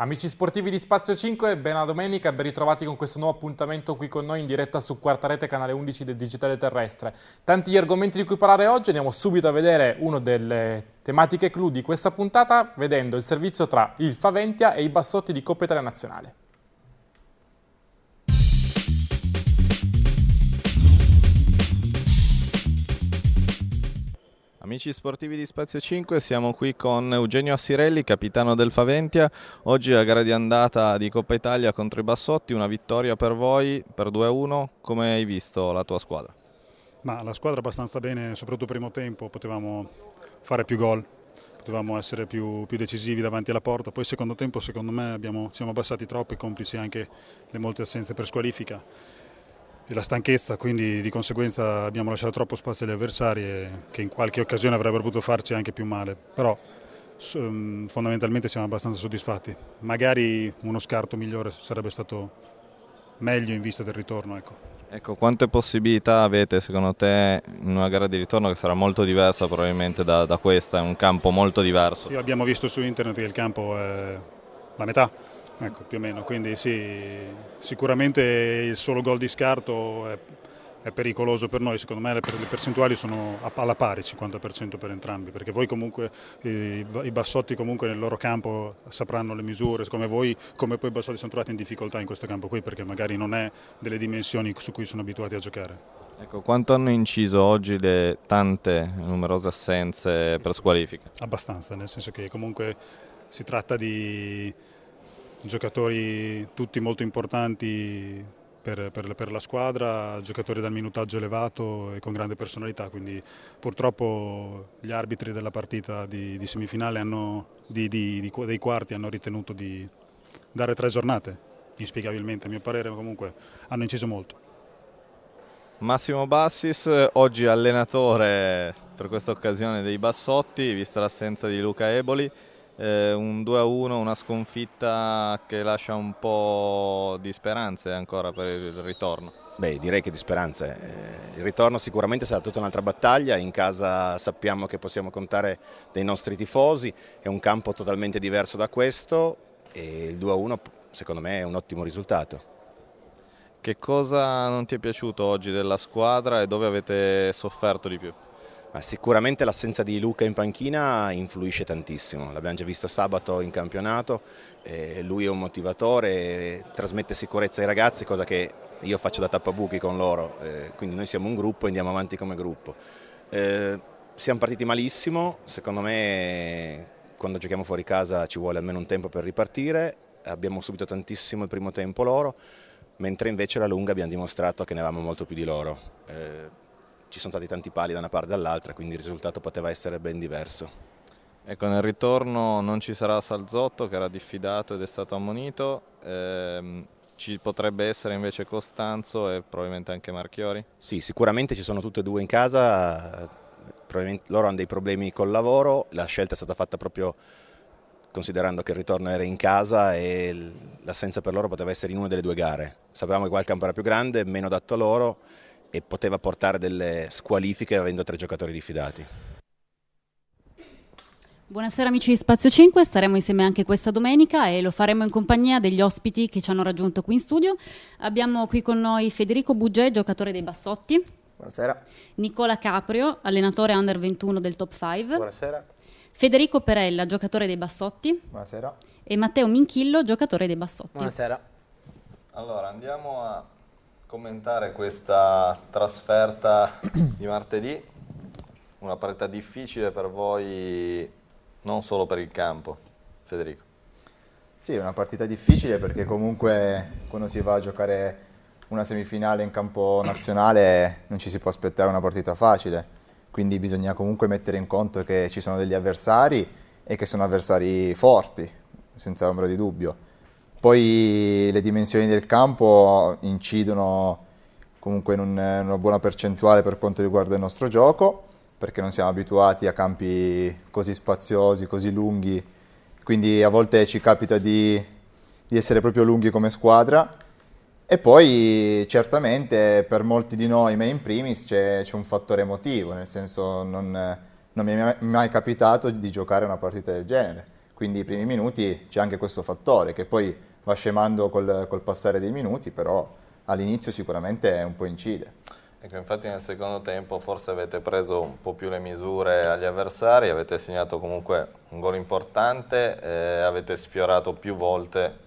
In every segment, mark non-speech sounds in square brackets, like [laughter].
Amici sportivi di Spazio 5, buona domenica, ben ritrovati con questo nuovo appuntamento qui con noi in diretta su Quarta Rete, canale 11 del Digitale Terrestre. Tanti gli argomenti di cui parlare oggi, andiamo subito a vedere una delle tematiche clou di questa puntata, vedendo il servizio tra il Faventia e i Bassotti di Coppa Italia Nazionale. Amici sportivi di Spazio 5, siamo qui con Eugenio Assirelli, capitano del Faventia. Oggi la gara di andata di Coppa Italia contro i Bassotti, una vittoria per voi per 2-1. Come hai visto la tua squadra? Ma la squadra abbastanza bene, soprattutto primo tempo, potevamo fare più gol, potevamo essere più, più, decisivi davanti alla porta. Poi secondo tempo, secondo me, abbiamo, siamo abbassati troppo, complici anche le molte assenze per squalifica la stanchezza, quindi di conseguenza abbiamo lasciato troppo spazio agli avversari che in qualche occasione avrebbero potuto farci anche più male, però mm, fondamentalmente siamo abbastanza soddisfatti. Magari uno scarto migliore sarebbe stato meglio in vista del ritorno. Ecco. Ecco, quante possibilità avete secondo te in una gara di ritorno che sarà molto diversa probabilmente da, da questa, è un campo molto diverso? Sì, abbiamo visto su internet che il campo è la metà, Ecco, più o meno, quindi sì, sicuramente il solo gol di scarto è, è, pericoloso per noi, secondo me le, percentuali sono alla pari, 50% per entrambi, perché voi comunque, i, i, bassotti comunque nel loro campo sapranno le misure, come voi, come poi i bassotti sono trovati in difficoltà in questo campo qui, perché magari non è delle dimensioni su cui sono abituati a giocare. Ecco, quanto hanno inciso oggi le tante numerose assenze per squalifica? Abbastanza, nel senso che comunque si tratta di giocatori tutti molto importanti per, per, per, la squadra, giocatori dal minutaggio elevato e con grande personalità, quindi purtroppo gli arbitri della partita di, di semifinale hanno, di, di, dei quarti hanno ritenuto di dare tre giornate, inspiegabilmente a mio parere, ma comunque hanno inciso molto. Massimo Bassis, oggi allenatore per questa occasione dei Bassotti, vista l'assenza di Luca Eboli, eh, un 2-1, una sconfitta che lascia un po' di speranze ancora per il ritorno. Beh, direi che di speranze. Eh, il ritorno sicuramente sarà tutta un'altra battaglia, in casa sappiamo che possiamo contare dei nostri tifosi, è un campo totalmente diverso da questo e il 2-1 secondo me è un ottimo risultato. Che cosa non ti è piaciuto oggi della squadra e dove avete sofferto di più? Ma sicuramente l'assenza di Luca in panchina influisce tantissimo, l'abbiamo già visto sabato in campionato, eh, lui è un motivatore, trasmette sicurezza ai ragazzi, cosa che io faccio da tappabuchi con loro, eh, quindi noi siamo un gruppo e andiamo avanti come gruppo. Eh, siamo partiti malissimo, secondo me quando giochiamo fuori casa ci vuole almeno un tempo per ripartire, abbiamo subito tantissimo il primo tempo loro, mentre invece alla lunga abbiamo dimostrato che ne avevamo molto più di loro. Eh, ci sono stati tanti pali da una parte e dall'altra, quindi il risultato poteva essere ben diverso. Ecco, nel ritorno non ci sarà Salzotto che era diffidato ed è stato ammonito, ehm, ci potrebbe essere invece Costanzo e probabilmente anche Marchiori? Sì, sicuramente ci sono tutte e due in casa, loro hanno dei problemi col lavoro, la scelta è stata fatta proprio considerando che il ritorno era in casa e l'assenza per loro poteva essere in una delle due gare. Sapevamo che qua il campo era più grande, meno adatto a loro e poteva portare delle squalifiche avendo tre giocatori diffidati. Buonasera amici di Spazio 5, staremo insieme anche questa domenica e lo faremo in compagnia degli ospiti che ci hanno raggiunto qui in studio. Abbiamo qui con noi Federico Bugè, giocatore dei Bassotti. Buonasera. Nicola Caprio, allenatore under 21 del top 5. Buonasera. Federico Perella, giocatore dei Bassotti. Buonasera. E Matteo Minchillo, giocatore dei Bassotti. Buonasera. Allora, andiamo a commentare questa trasferta di martedì, una partita difficile per voi, non solo per il campo, Federico. Sì, è una partita difficile perché comunque quando si va a giocare una semifinale in campo nazionale non ci si può aspettare una partita facile, quindi bisogna comunque mettere in conto che ci sono degli avversari e che sono avversari forti, senza ombra di dubbio. Poi le dimensioni del campo incidono comunque in, un, in una buona percentuale per quanto riguarda il nostro gioco, perché non siamo abituati a campi così spaziosi, così lunghi, quindi a volte ci capita di, di essere proprio lunghi come squadra. E poi certamente per molti di noi, me in primis, c'è, un fattore emotivo, nel senso non, non mi è mai capitato di giocare una partita del genere quindi i primi minuti c'è anche questo fattore che poi va scemando col, col passare dei minuti, però all'inizio sicuramente un po' incide. Ecco, infatti nel secondo tempo forse avete preso un po' più le misure agli avversari, avete segnato comunque un gol importante, eh, avete sfiorato più volte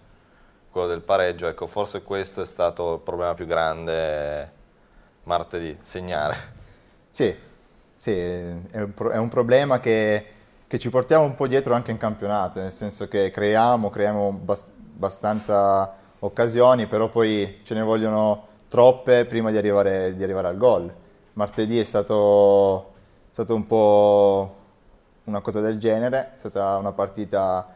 quello del pareggio, ecco forse questo è stato il problema più grande martedì, segnare. Sì, sì è, un, è un problema che, che, ci portiamo un po' dietro anche in campionato, nel senso che creiamo, creiamo abbastanza occasioni, però poi ce ne vogliono troppe prima di arrivare, di arrivare al gol. Martedì è stato, è stato un po' una cosa del genere, è stata una partita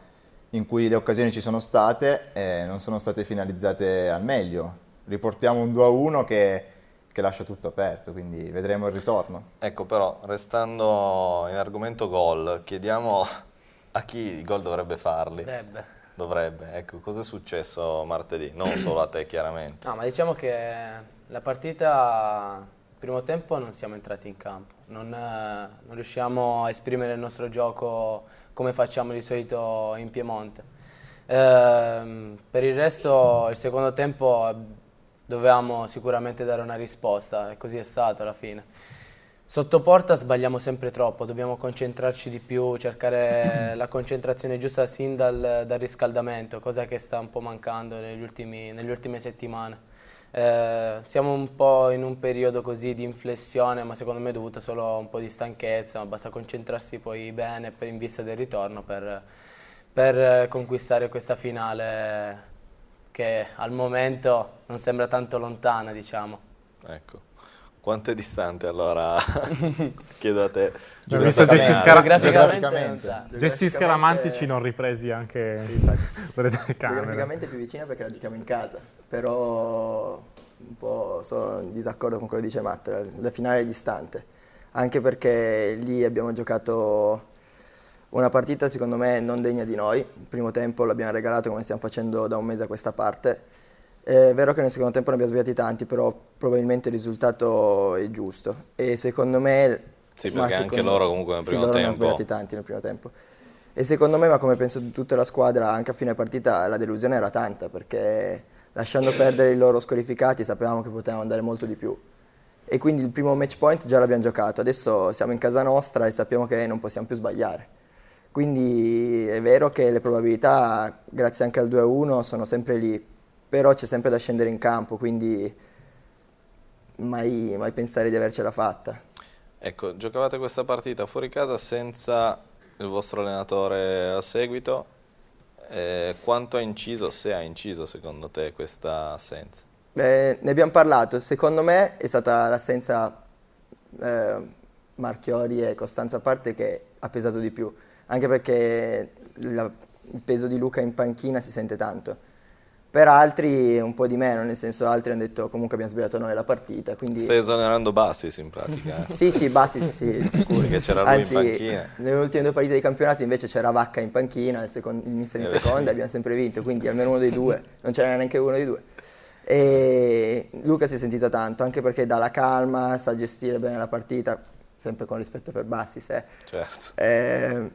in cui le occasioni ci sono state e non sono state finalizzate al meglio. Riportiamo un 2-1 che, che, lascia tutto aperto, quindi vedremo il ritorno. Ecco però, restando in argomento gol, chiediamo a chi i gol dovrebbe farli. Dovrebbe. Dovrebbe, ecco, cosa è successo martedì? Non [clears throat] solo a te chiaramente. No, ma diciamo che la partita, il primo tempo non siamo entrati in campo, non, non riusciamo a esprimere il nostro gioco come facciamo di solito in Piemonte. Eh, per il resto il secondo tempo dovevamo sicuramente dare una risposta e così è stato alla fine. Sotto porta sbagliamo sempre troppo, dobbiamo concentrarci di più, cercare [coughs] la concentrazione giusta sin dal, dal riscaldamento, cosa che sta un po' mancando ultimi, nelle ultime settimane. Eh, siamo un po' in un periodo così di inflessione, ma secondo me è dovuto solo a un po' di stanchezza, ma basta concentrarsi poi bene per, in vista del ritorno per, per conquistare questa finale che al momento non sembra tanto lontana, diciamo. Ecco. Quanto è distante allora? [laughs] Chiedo a te. Ho visto gesti, scara- geograficamente. gesti scaramantici non ripresi anche sì, [laughs] dalle telecamere. Geograficamente più vicina perché la giochiamo in casa, però un po' sono in disaccordo con quello che dice Matt, la, la finale è distante, anche perché lì abbiamo giocato una partita secondo me non degna di noi, il primo tempo l'abbiamo regalato come stiamo facendo da un mese a questa parte è vero che nel secondo tempo ne abbiamo sbagliati tanti, però probabilmente il risultato è giusto. E secondo me... Sì, perché anche loro comunque nel primo sì, tempo... ne hanno sbagliati tanti nel primo tempo. E secondo me, ma come penso di tutta la squadra, anche a fine partita la delusione era tanta, perché lasciando perdere i loro squalificati sapevamo che potevamo andare molto di più. E quindi il primo match point già l'abbiamo giocato, adesso siamo in casa nostra e sappiamo che non possiamo più sbagliare. Quindi è vero che le probabilità, grazie anche al 2-1, sono sempre lì, però c'è sempre da scendere in campo, quindi mai, mai pensare di avercela fatta. Ecco, giocavate questa partita fuori casa senza il vostro allenatore a seguito, eh, quanto ha inciso, se ha inciso secondo te questa assenza? Eh, ne abbiamo parlato, secondo me è stata l'assenza eh, Marchiori e Costanzo a parte che ha pesato di più, anche perché la, il peso di Luca in panchina si sente tanto per altri un po' di meno, nel senso altri hanno detto comunque abbiamo sbagliato noi la partita. Quindi... Stai esonerando Bassis in pratica. Eh? sì, sì, Bassis sì, sicuro. Perché c'era lui Anzi, in panchina. Nelle ultime due partite di campionato invece c'era Vacca in panchina, il, secondo, il mister in eh, seconda, abbiamo sempre vinto, quindi almeno uno dei due, non c'era neanche uno dei due. E Luca si è sentito tanto, anche perché dà la calma, sa gestire bene la partita, sempre con rispetto per Bassis. Eh. Certo. Eh,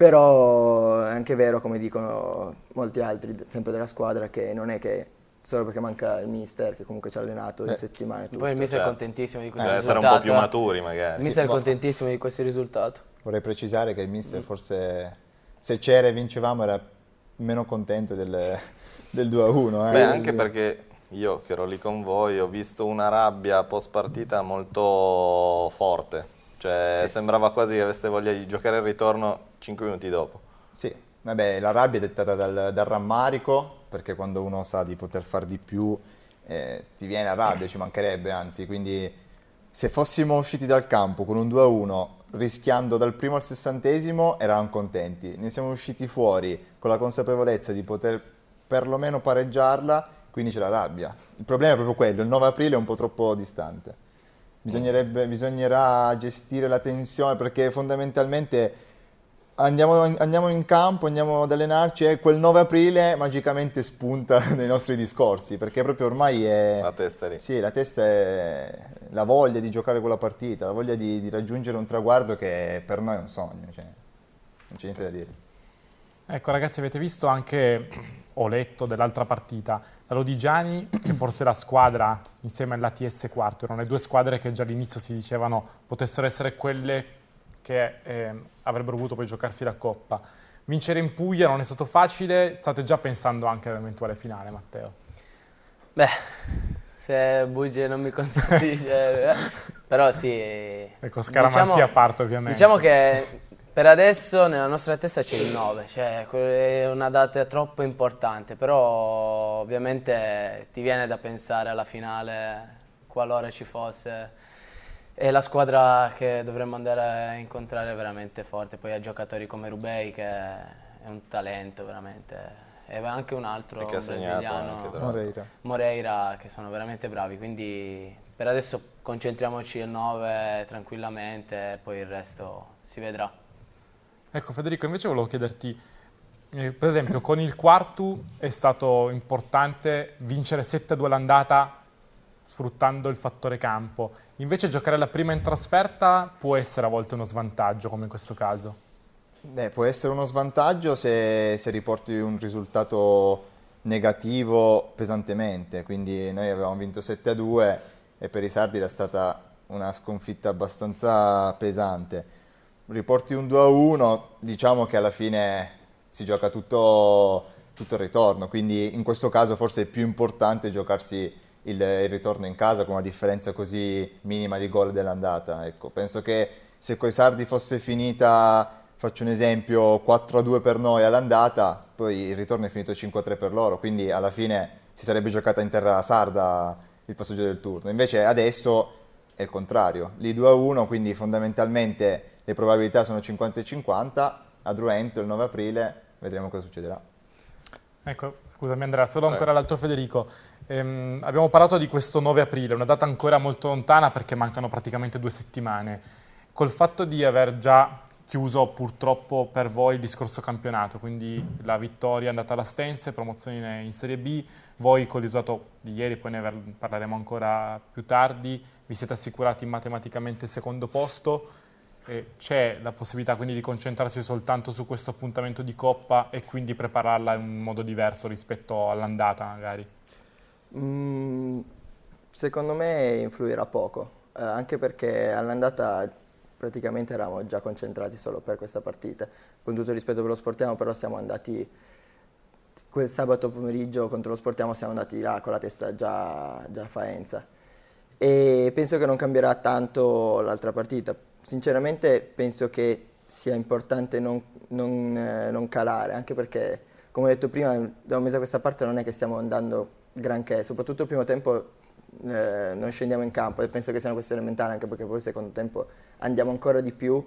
però è anche vero, come dicono molti altri, sempre della squadra, che non è che solo perché manca il mister che comunque ci ha allenato in eh. settimane. Tutto. Poi il mister certo. è contentissimo di questo eh, risultato. Essere un po' più maturi magari. Il mister sì, è contentissimo di questo risultato. Vorrei precisare che il mister forse se c'era e vincevamo era meno contento del, del 2-1. Eh. Beh, anche perché io che ero lì con voi ho visto una rabbia post partita molto forte cioè, sì. sembrava quasi che aveste voglia di giocare il ritorno 5 minuti dopo. Sì, vabbè, la rabbia è dettata dal, dal rammarico, perché quando uno sa di poter fare di più eh, ti viene a rabbia, ci mancherebbe, anzi, quindi se fossimo usciti dal campo con un 2-1 rischiando dal primo al sessantesimo eravamo contenti, ne siamo usciti fuori con la consapevolezza di poter perlomeno pareggiarla, quindi c'è la rabbia. Il problema è proprio quello, il 9 aprile è un po' troppo distante bisognerà gestire la tensione perché fondamentalmente andiamo, andiamo, in campo, andiamo ad allenarci e quel 9 aprile magicamente spunta [laughs] nei nostri discorsi perché proprio ormai è... La testa lì. Sì, la testa è la voglia di giocare quella partita, la voglia di, di raggiungere un traguardo che per noi è un sogno, cioè, non c'è niente da dire. Ecco ragazzi, avete visto anche, [clears throat] ho letto dell'altra partita, la Lodigiani, che forse la squadra insieme all'ATS Quarto, erano le due squadre che già all'inizio si dicevano potessero essere quelle che eh, avrebbero voluto poi giocarsi la Coppa. Vincere in Puglia non è stato facile, state già pensando anche all'eventuale finale, Matteo? Beh, se Bugge non mi consentisce, eh, però sì. Ecco, scaramanzia diciamo, a parte ovviamente. Diciamo che per adesso nella nostra testa c'è il 9, cioè è una data troppo importante, però ovviamente ti viene da pensare alla finale qualora ci fosse. E la squadra che dovremmo andare a incontrare è veramente forte, poi ha giocatori come Rubei che è un talento veramente e anche un altro che brasiliano, Moreira. Moreira, che sono veramente bravi, quindi per adesso concentriamoci al 9 tranquillamente e poi il resto si vedrà. Ecco Federico, invece volevo chiederti, eh, per esempio con il quarto è stato importante vincere 7-2 l'andata sfruttando il fattore campo, invece giocare la prima in trasferta può essere a volte uno svantaggio come in questo caso? Beh, può essere uno svantaggio se, se riporti un risultato negativo pesantemente, quindi noi avevamo vinto 7-2 e per i sardi era stata una sconfitta abbastanza pesante riporti un 2-1, diciamo che alla fine si gioca tutto, tutto, il ritorno, quindi in questo caso forse è più importante giocarsi il, il ritorno in casa con una differenza così minima di gol dell'andata. Ecco, penso che se coi sardi fosse finita, faccio un esempio, 4-2 per noi all'andata, poi il ritorno è finito 5-3 per loro, quindi alla fine si sarebbe giocata in terra sarda il passaggio del turno. Invece adesso è il contrario, lì 2-1, quindi fondamentalmente le probabilità sono 50 e 50, a Druento il 9 aprile vedremo cosa succederà. Ecco, scusami Andrea, solo ancora l'altro Federico. Ehm, abbiamo parlato di questo 9 aprile, una data ancora molto lontana perché mancano praticamente due settimane. Col fatto di aver già chiuso purtroppo per voi il discorso campionato, quindi la vittoria è andata alla Stense, promozione in Serie B, voi con il risultato di ieri, poi ne parleremo ancora più tardi, vi siete assicurati matematicamente il secondo posto, c'è la possibilità quindi di concentrarsi soltanto su questo appuntamento di Coppa e quindi prepararla in un modo diverso rispetto all'andata magari? Mm, secondo me influirà poco, eh, anche perché all'andata praticamente eravamo già concentrati solo per questa partita. Con tutto il rispetto per lo Sportiamo, però siamo andati quel sabato pomeriggio contro lo Sportiamo siamo andati là con la testa già, già a Faenza. E penso che non cambierà tanto l'altra partita, sinceramente penso che sia importante non, non, eh, non, calare, anche perché, come ho detto prima, da un mese a questa parte non è che stiamo andando granché, soprattutto il primo tempo eh, non scendiamo in campo e penso che sia una questione mentale, anche perché poi il secondo tempo andiamo ancora di più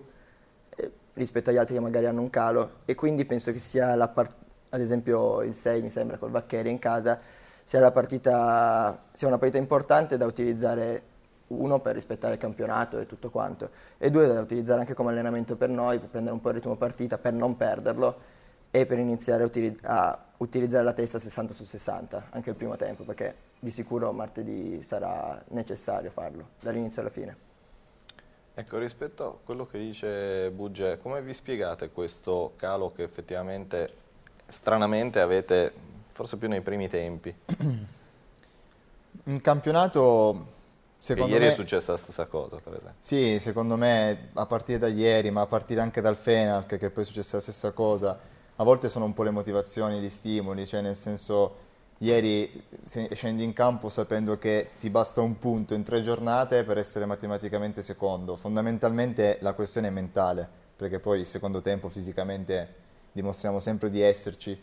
eh, rispetto agli altri che magari hanno un calo e quindi penso che sia la partita, ad esempio il 6 mi sembra col Vaccheri in casa, sia, partita, sia una partita importante da utilizzare uno per rispettare il campionato e tutto quanto, e due da utilizzare anche come allenamento per noi, per prendere un po' il ritmo partita, per non perderlo e per iniziare a, utili a utilizzare la testa 60 su 60, anche il primo tempo, perché di sicuro martedì sarà necessario farlo, dall'inizio alla fine. Ecco, rispetto a quello che dice Bugge, come vi spiegate questo calo che effettivamente, stranamente, avete forse più nei primi tempi? In campionato Secondo ieri me, è successa la stessa cosa, per esempio. Sì, secondo me a partire da ieri, ma a partire anche dal Fenalc, che poi è successa la stessa cosa, a volte sono un po' le motivazioni, gli stimoli, cioè nel senso, ieri scendi in campo sapendo che ti basta un punto in tre giornate per essere matematicamente secondo. Fondamentalmente la questione è mentale, perché poi il secondo tempo fisicamente dimostriamo sempre di esserci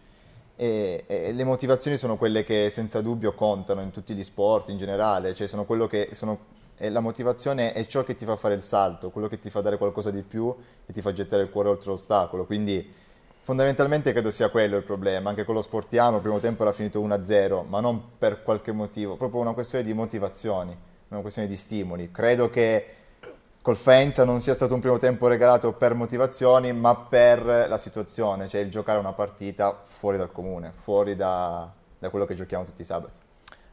e, e, le motivazioni sono quelle che senza dubbio contano in tutti gli sport in generale, cioè sono quello che sono, la motivazione è ciò che ti fa fare il salto, quello che ti fa dare qualcosa di più e ti fa gettare il cuore oltre l'ostacolo, quindi fondamentalmente credo sia quello il problema, anche con lo sportiamo il primo tempo era finito 1-0, ma non per qualche motivo, proprio una questione di motivazioni, una questione di stimoli, credo che col Faenza non sia stato un primo tempo regalato per motivazioni, ma per la situazione, cioè il giocare una partita fuori dal comune, fuori da, da quello che giochiamo tutti i sabati.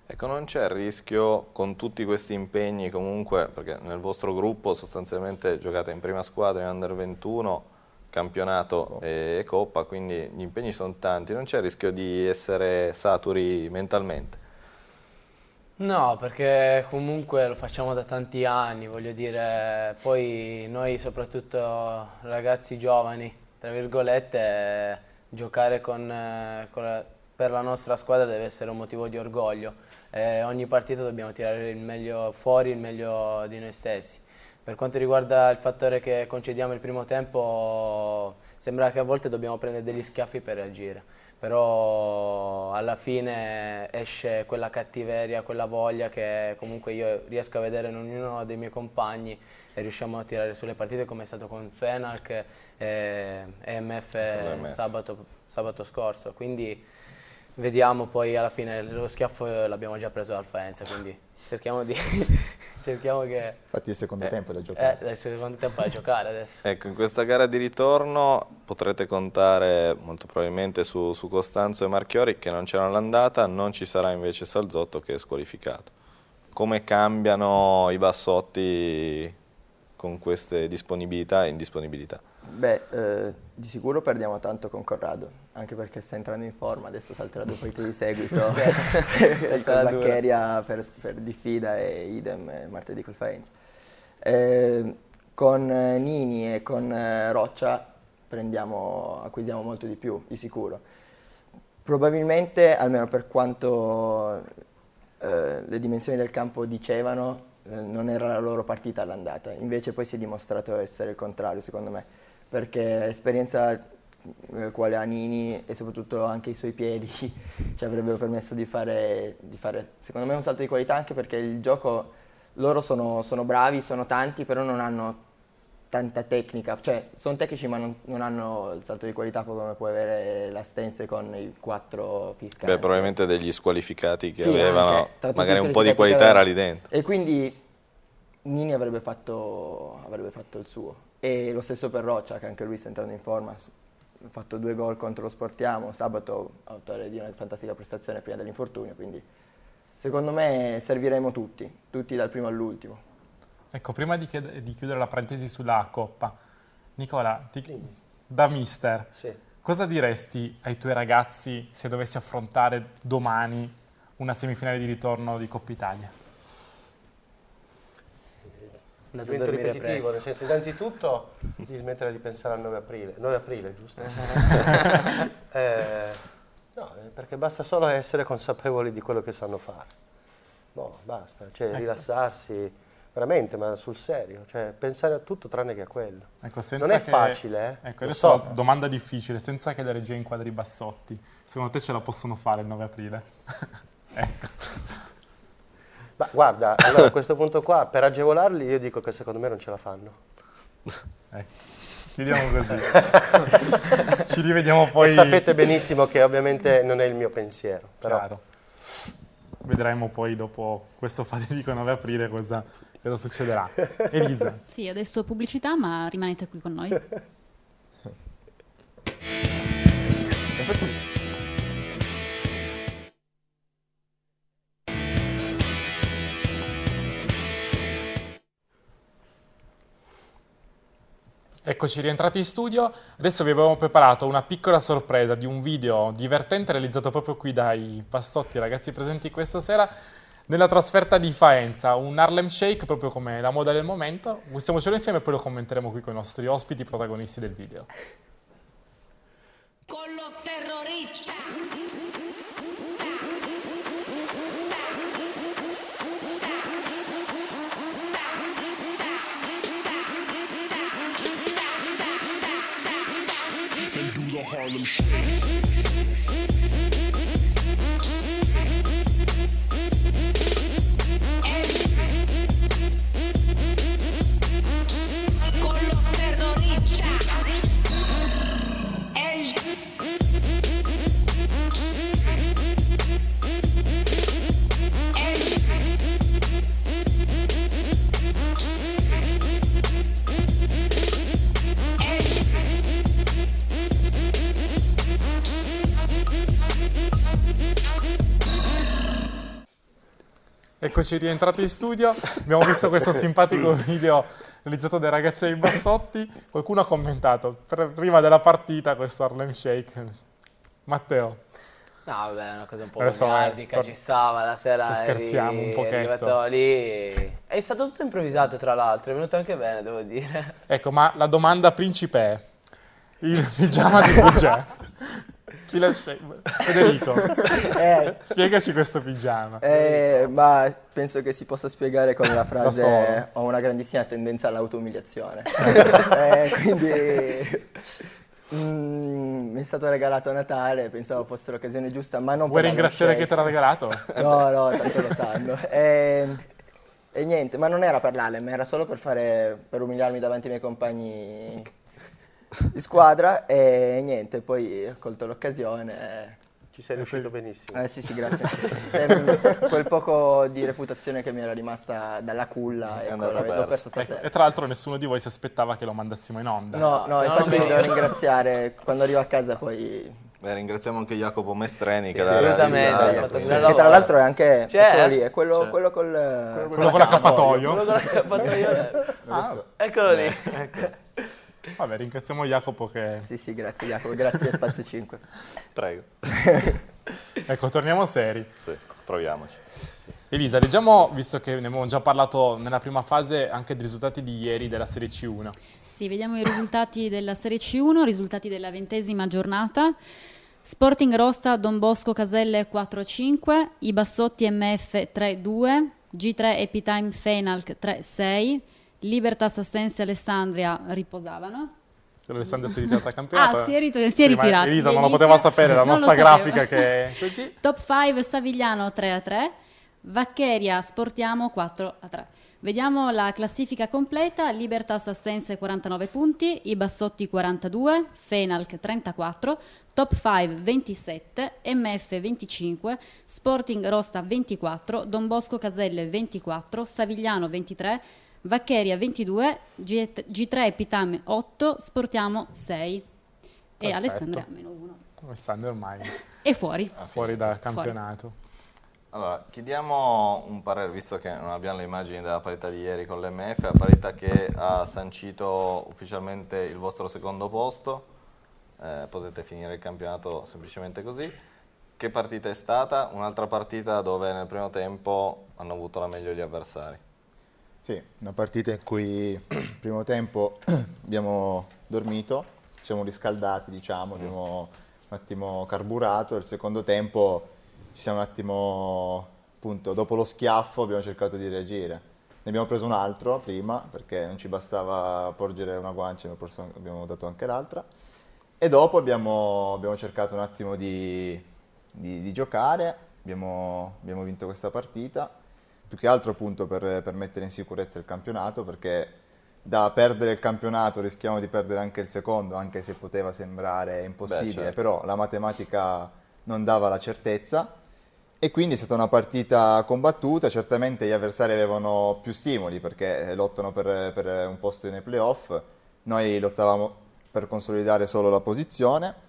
Ecco, non c'è il rischio con tutti questi impegni comunque, perché nel vostro gruppo sostanzialmente giocate in prima squadra in Under 21, campionato e coppa, quindi gli impegni sono tanti, non c'è il rischio di essere saturi mentalmente? No, perché comunque lo facciamo da tanti anni, voglio dire, poi noi soprattutto ragazzi giovani, tra virgolette, giocare con, eh, con la, per la nostra squadra deve essere un motivo di orgoglio. Eh, ogni partita dobbiamo tirare il meglio fuori, il meglio di noi stessi. Per quanto riguarda il fattore che concediamo il primo tempo, sembra che a volte dobbiamo prendere degli schiaffi per reagire però alla fine esce quella cattiveria, quella voglia che comunque io riesco a vedere in ognuno dei miei compagni e riusciamo a tirare sulle partite come è stato con Fenalk e EMF sabato, sabato scorso. Quindi vediamo poi alla fine lo schiaffo l'abbiamo già preso dal Faenza, quindi cerchiamo di cerchiamo che... Infatti il secondo eh, tempo è da giocare. Eh, il secondo tempo è da giocare adesso. Ecco, in questa gara di ritorno potrete contare molto probabilmente su, su Costanzo e Marchiori che non c'erano all'andata, non ci sarà invece Salzotto che è squalificato. Come cambiano i bassotti con queste disponibilità e indisponibilità? Beh, eh, di sicuro perdiamo tanto con Corrado, anche perché sta entrando in forma, adesso salterà due partite di seguito [laughs] con Baccheria [laughs] per, per diffida e idem eh, martedì col Faenza. Eh, con eh, Nini e con eh, Roccia prendiamo, acquisiamo molto di più, di sicuro. Probabilmente, almeno per quanto eh, le dimensioni del campo dicevano, non era la loro partita all'andata, invece poi si è dimostrato essere il contrario secondo me perché esperienza eh, quale ha Nini e soprattutto anche i suoi piedi [laughs] ci avrebbero permesso di fare, di fare, secondo me un salto di qualità anche perché il gioco loro sono, sono bravi, sono tanti però non hanno tanta tecnica, cioè sono tecnici ma non, non, hanno il salto di qualità come può avere la Stense con i quattro fiscali. Beh, probabilmente degli squalificati che sì, avevano, magari un po' di qualità era lì dentro. E quindi Nini avrebbe fatto, avrebbe fatto il suo. E lo stesso per Roccia, che anche lui sta entrando in forma, ha fatto due gol contro lo Sportiamo, sabato autore di una fantastica prestazione prima dell'infortunio, quindi secondo me serviremo tutti, tutti dal primo all'ultimo. Ecco, prima di, di, chiudere la parentesi sulla Coppa, Nicola, ti, da mister, sì. cosa diresti ai tuoi ragazzi se dovessi affrontare domani una semifinale di ritorno di Coppa Italia? Divento ripetitivo, nel senso innanzitutto di smettere di pensare al 9 aprile, 9 aprile giusto? [laughs] eh, no, eh, perché basta solo essere consapevoli di quello che sanno fare. No, basta, cioè ecco. rilassarsi veramente, ma sul serio, cioè pensare a tutto tranne che a quello. Ecco, non è che, facile, eh? Ecco, adesso so. domanda difficile, senza che la regia inquadri i bassotti, secondo te ce la possono fare il 9 aprile? [laughs] ecco. Ma guarda, allora a [laughs] questo punto qua, per agevolarli, io dico che secondo me non ce la fanno. Ecco, chiudiamo così. [laughs] Ci rivediamo poi. E sapete benissimo che ovviamente non è il mio pensiero. Però... Chiaro. Vedremo poi dopo questo fatidico 9 aprile cosa, cosa succederà. [laughs] Elisa. Sì, adesso pubblicità, ma rimanete qui con noi. Eccoci rientrati in studio, adesso vi abbiamo preparato una piccola sorpresa di un video divertente realizzato proprio qui dai passotti ragazzi presenti questa sera nella trasferta di Faenza, un Harlem Shake proprio come la moda del momento, gustiamocelo insieme e poi lo commenteremo qui con i nostri ospiti protagonisti del video. Harlem Shake. Eccoci rientrati in studio, abbiamo visto questo simpatico [laughs] video realizzato dai ragazzi dei Bassotti. Qualcuno ha commentato prima della partita questo Harlem Shake. Matteo. No, vabbè, è una cosa un po' tor- ci stava la sera. se scherziamo eri- un pochetto. lì. È stato tutto improvvisato, tra l'altro, è venuto anche bene, devo dire. Ecco, ma la domanda principe è il pigiama di Bugia. [laughs] Chi l'ha scelto? Federico, [laughs] Eh, spiegaci questo pigiama. eh, ma penso che si possa spiegare con la [laughs] frase ho una grandissima tendenza all'autoumiliazione. [laughs] Eh, quindi mm, mi è stato regalato a Natale, pensavo fosse l'occasione giusta, ma non Vuoi ringraziare chi te l'ha regalato? No, no, tanto lo sanno. E, e niente, ma non era per l'Alem, era solo per fare, per umiliarmi davanti ai miei compagni di squadra e niente, poi ho colto l'occasione. Ci sei riuscito benissimo. Eh sì, sì, grazie. [laughs] Quel poco di reputazione che mi era rimasta dalla culla, ecco, andata l'ho perso Ecco, stasera. e tra l'altro nessuno di voi si aspettava che lo mandassimo in onda. No, no, se no infatti non mi veniva. devo ringraziare quando arrivo a casa poi... Beh, ringraziamo anche Jacopo Mestreni che Sì, Che tra l'altro è anche eccolo eh? lì, è quello, C'è. quello col... Quello con l'accappatoio. Quello con l'accappatoio. [laughs] Ah, Eccolo lì. Vabbè, ringraziamo Jacopo che... Sì, sì, grazie Jacopo, grazie a Spazio 5. [laughs] Prego. [laughs] Ecco, torniamo seri. Sì, proviamoci. Elisa, leggiamo, visto che ne abbiamo già parlato nella prima fase, anche dei risultati di ieri della Serie C1. Sì, vediamo i risultati della Serie C1, risultati della ventesima giornata. Sporting Rosta, Don Bosco Caselle 4-5, i Bassotti MF 3-2, G3 Epitime Fenalc 3-6, Libertas Assensi Alessandria riposavano. Alessandro si è ritirata [laughs] dal campionato. Ah, si è, rit- si è Sì, ma ritirato. Elisa non lo poteva sapere, la nostra grafica che è così. [laughs] Top 5 Savigliano 3 a 3, Vaccheria Sportiamo 4 a 3. Vediamo la classifica completa, Libertas Astense 49 punti, i Bassotti 42, Fenalc 34, Top 5 27, MF 25, Sporting Rosta 24, Don Bosco Caselle 24, Savigliano 23, Vaccheria 22, G- G3 Epitame 8, Sportiamo 6 e Perfetto. Alessandria meno 1. Alessandro ormai E fuori. fuori dal campionato. Allora, chiediamo un parere, visto che non abbiamo le immagini della parità di ieri con l'MF, la parità che ha sancito ufficialmente il vostro secondo posto, eh, potete finire il campionato semplicemente così. Che partita è stata? Un'altra partita dove nel primo tempo hanno avuto la meglio gli avversari. Sì, una partita in cui [clears throat] primo tempo [clears throat] abbiamo dormito, ci siamo riscaldati, diciamo, abbiamo un attimo carburato, il secondo tempo ci siamo un attimo, appunto, dopo lo schiaffo abbiamo cercato di reagire. Ne abbiamo preso un altro prima perché non ci bastava porgere una guancia, abbiamo dato anche l'altra. E dopo abbiamo, abbiamo cercato un attimo di, di- di giocare, abbiamo, abbiamo vinto questa partita, più che altro appunto per, per mettere in sicurezza il campionato, perché da perdere il campionato rischiamo di perdere anche il secondo, anche se poteva sembrare impossibile, Beh, certo. però la matematica non dava la certezza. E quindi è stata una partita combattuta, certamente gli avversari avevano più stimoli perché lottano per, per un posto nei playoff, noi lottavamo per consolidare solo la posizione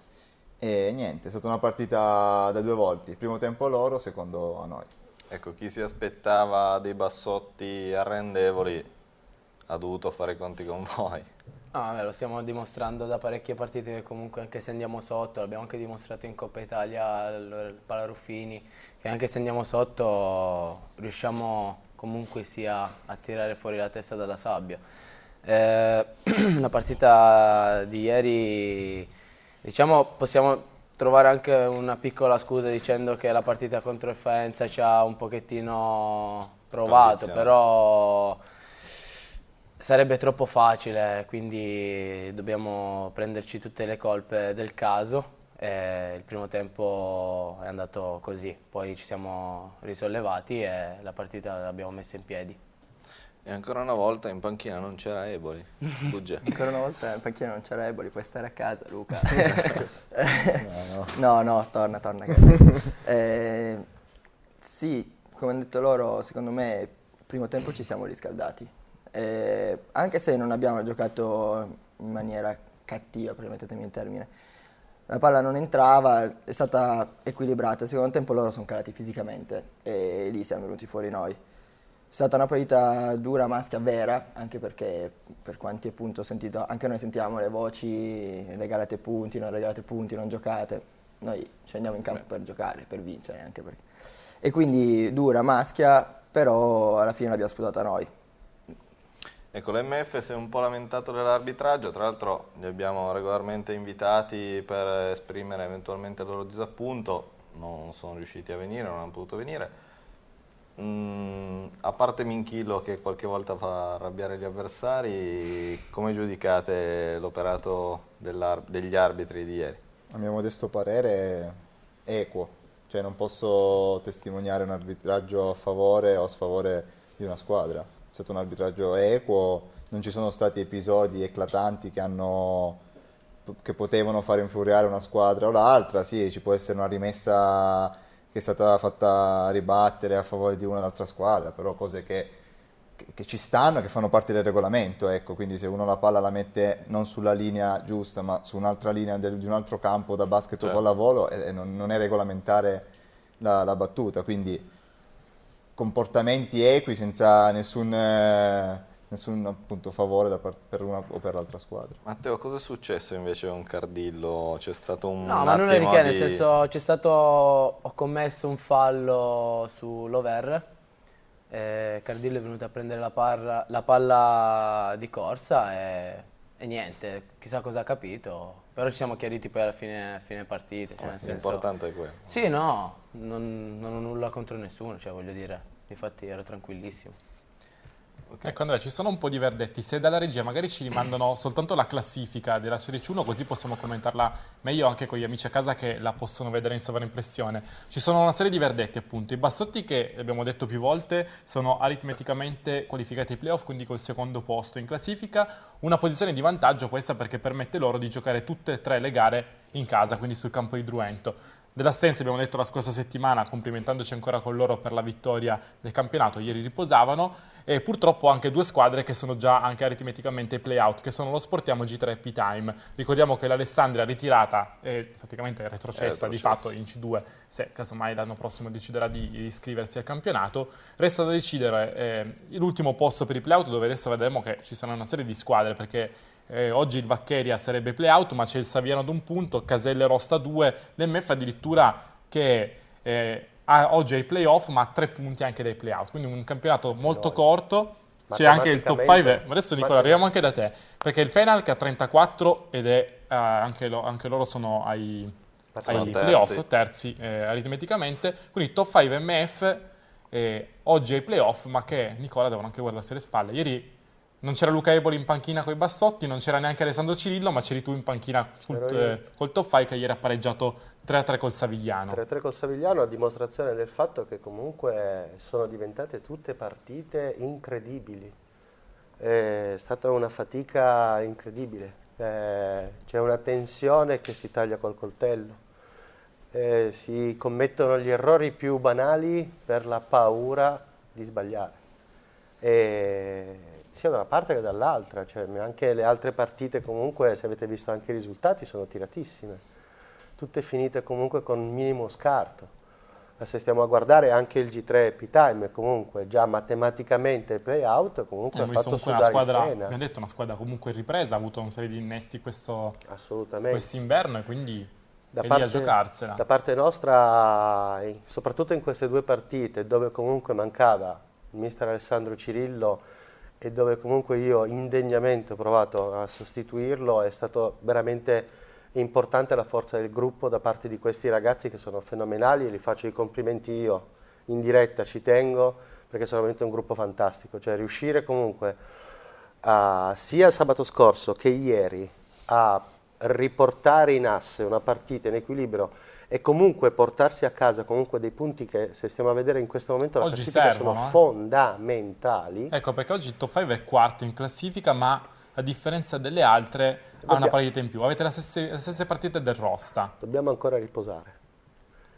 e niente, è stata una partita da due volti, primo tempo a loro, secondo a noi. Ecco, chi si aspettava dei bassotti arrendevoli ha dovuto fare i conti con voi. No, vabbè, lo stiamo dimostrando da parecchie partite che comunque anche se andiamo sotto, l'abbiamo anche dimostrato in Coppa Italia, al Palaruffini, che anche se andiamo sotto riusciamo comunque sia a tirare fuori la testa dalla sabbia. Eh, [clears throat] la partita di ieri, diciamo, possiamo trovare anche una piccola scusa dicendo che la partita contro il Faenza ci ha un pochettino provato, Condizionato. però sarebbe troppo facile, quindi dobbiamo prenderci tutte le colpe del caso. E il primo tempo è andato così, poi ci siamo risollevati e la partita l'abbiamo messa in piedi. E ancora una volta in panchina non c'era Eboli. Sfugge. [laughs] Ancora una volta in panchina non c'era Eboli, puoi stare a casa Luca. [laughs] [laughs] no, no, torna, torna. a casa. Eh, sì, come hanno detto loro, secondo me primo tempo ci siamo riscaldati. Eh, anche se non abbiamo giocato in maniera cattiva, permettetemi il termine. La palla non entrava, è stata equilibrata. Il secondo tempo loro sono calati fisicamente e lì siamo venuti fuori noi. È stata una partita dura, maschia, vera, anche perché per quanti appunto ho sentito, anche noi sentiamo le voci regalate punti, non regalate punti, non giocate. Noi ci andiamo in campo per giocare, per vincere anche perché. E quindi dura, maschia, però alla fine l'abbiamo sputata noi. Ecco, l'MF si è un po' lamentato dell'arbitraggio, tra l'altro li abbiamo regolarmente invitati per esprimere eventualmente il loro disappunto, non sono riusciti a venire, non hanno potuto venire. Mm, a parte Minchillo che qualche volta fa arrabbiare gli avversari, come giudicate l'operato degli arbitri di ieri? A mio modesto parere equo, cioè non posso testimoniare un arbitraggio a favore o a sfavore di una squadra. È stato un arbitraggio equo, non ci sono stati episodi eclatanti che, hanno, che potevano fare infuriare una squadra o l'altra, sì, ci può essere una rimessa che è stata fatta ribattere a favore di una o l'altra squadra, però cose che, che, che, ci stanno, che fanno parte del regolamento, ecco, quindi se uno la palla la mette non sulla linea giusta, ma su un'altra linea del, di un altro campo da basket certo. o pallavolo, eh, non, non, è regolamentare la, la, battuta, quindi comportamenti equi senza nessun... Eh, nessun appunto, favore per una o per l'altra squadra. Matteo, cosa è successo invece con Cardillo? C'è stato un No, ma non è di che, nel senso c'è stato ho commesso un fallo sull'over. Eh, Cardillo è venuto a prendere la, parra, la palla di corsa e, e, niente, chissà cosa ha capito. Però ci siamo chiariti poi alla fine, fine partita. Cioè, oh, senso, l'importante è quello. Sì, no, non, non ho nulla contro nessuno, cioè voglio dire, infatti ero tranquillissimo. Okay. Ecco Andrea, ci sono un po' di verdetti, se dalla regia magari ci rimandano [clears throat] soltanto la classifica della Serie C1 così possiamo commentarla meglio anche con gli amici a casa che la possono vedere in sovraimpressione. Ci sono una serie di verdetti appunto, i Bassotti che abbiamo detto più volte sono aritmeticamente qualificati ai playoff, quindi col secondo posto in classifica, una posizione di vantaggio questa perché permette loro di giocare tutte e tre le gare in casa, quindi sul campo di Druento. Della Stenza abbiamo detto la scorsa settimana, complimentandoci ancora con loro per la vittoria del campionato, ieri riposavano e purtroppo anche due squadre che sono già anche aritmeticamente play-out, che sono lo Sportiamo G3 e P-Time. Ricordiamo che l'Alessandria ritirata è praticamente retrocessa è di fatto in C2, se casomai l'anno prossimo deciderà di iscriversi al campionato. Resta da decidere eh, l'ultimo posto per i play-out, dove adesso vedremo che ci sarà una serie di squadre, perché eh, oggi il Vaccheria sarebbe play-out, ma c'è il Saviano ad un punto, Caselle Rosta 2, l'MF addirittura che... Eh, ha oggi ai playoff, ma ha tre punti anche dai playout. Quindi un campionato molto corto. C'è anche il top 5. Adesso Nicola, arriviamo anche da te. Perché il Final che ha 34 ed è uh, anche, lo, anche, loro sono ai, ai playoff, terzi eh, aritmeticamente. Quindi top 5 MF eh, oggi ai playoff, ma che Nicola devono anche guardarsi le spalle. Ieri non c'era Luca Eboli in panchina con i bassotti, non c'era neanche Alessandro Cirillo, ma c'eri tu in panchina sul, eh, col 5 che ieri ha pareggiato 3-3 col Savigliano. 3-3 col Savigliano a dimostrazione del fatto che comunque sono diventate tutte partite incredibili. È stata una fatica incredibile, eh, c'è una tensione che si taglia col coltello. Eh, si commettono gli errori più banali per la paura di sbagliare. E sia da una parte che dall'altra, cioè, anche le altre partite comunque, se avete visto anche i risultati, sono tiratissime, tutte finite comunque con minimo scarto. Se stiamo a guardare anche il G3 P-Time, comunque già matematicamente play-out, comunque eh, ha fatto sudare squadra, Abbiamo detto una squadra comunque ripresa, ha avuto una serie di innesti questo inverno e quindi da parte, a giocarsela. Da parte nostra, soprattutto in queste due partite, dove comunque mancava il mister Alessandro Cirillo, e dove comunque io indegnamente ho provato a sostituirlo, è stato veramente importante la forza del gruppo da parte di questi ragazzi che sono fenomenali e li faccio i complimenti io. In diretta, ci tengo perché sono veramente un gruppo fantastico, cioè riuscire comunque a, sia sabato scorso che ieri a riportare in asse una partita in equilibrio e comunque portarsi a casa comunque dei punti che se stiamo a vedere in questo momento la oggi classifica servono, sono eh? fondamentali. Ecco perché oggi il top 5 è quarto in classifica ma a differenza delle altre Dobbiamo. ha una partita in più. Avete le stesse, le stesse partite del Rosta. Dobbiamo ancora riposare.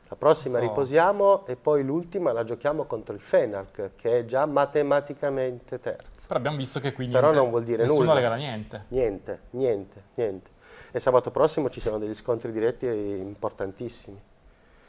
La prossima oh. riposiamo e poi l'ultima la giochiamo contro il Fenark che è già matematicamente terzo. Però abbiamo visto che qui niente, Però non vuol dire nessuno nulla. regala niente. Niente, niente, niente e sabato prossimo ci saranno degli scontri diretti importantissimi.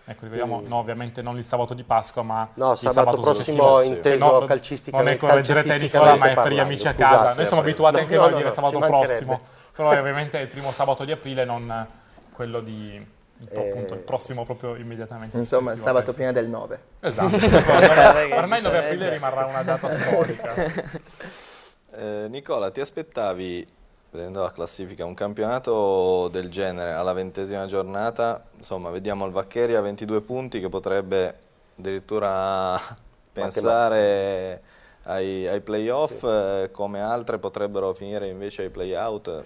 Ecco, rivediamo, no, ovviamente non il sabato di Pasqua, ma No, il sabato prossimo successivo. inteso No, calcisticamente- Non ne correggerete Nicola, ma è per gli amici a casa. Noi siamo eh, abituati no, anche no, noi a dire no, sabato prossimo, però ovviamente è il primo sabato di aprile, non quello di... il, Eh, appunto, il prossimo proprio immediatamente Insomma, il sabato prima del 9. Esatto, [laughs] ormai, il 9 aprile rimarrà una data storica. [laughs] Eh, Nicola, ti aspettavi, vedendo la classifica, un campionato del genere alla ventesima giornata? Insomma, vediamo il Vaccheri a 22 punti che potrebbe addirittura [laughs] pensare ai, ai playoff, eh, come altre potrebbero finire invece ai playout.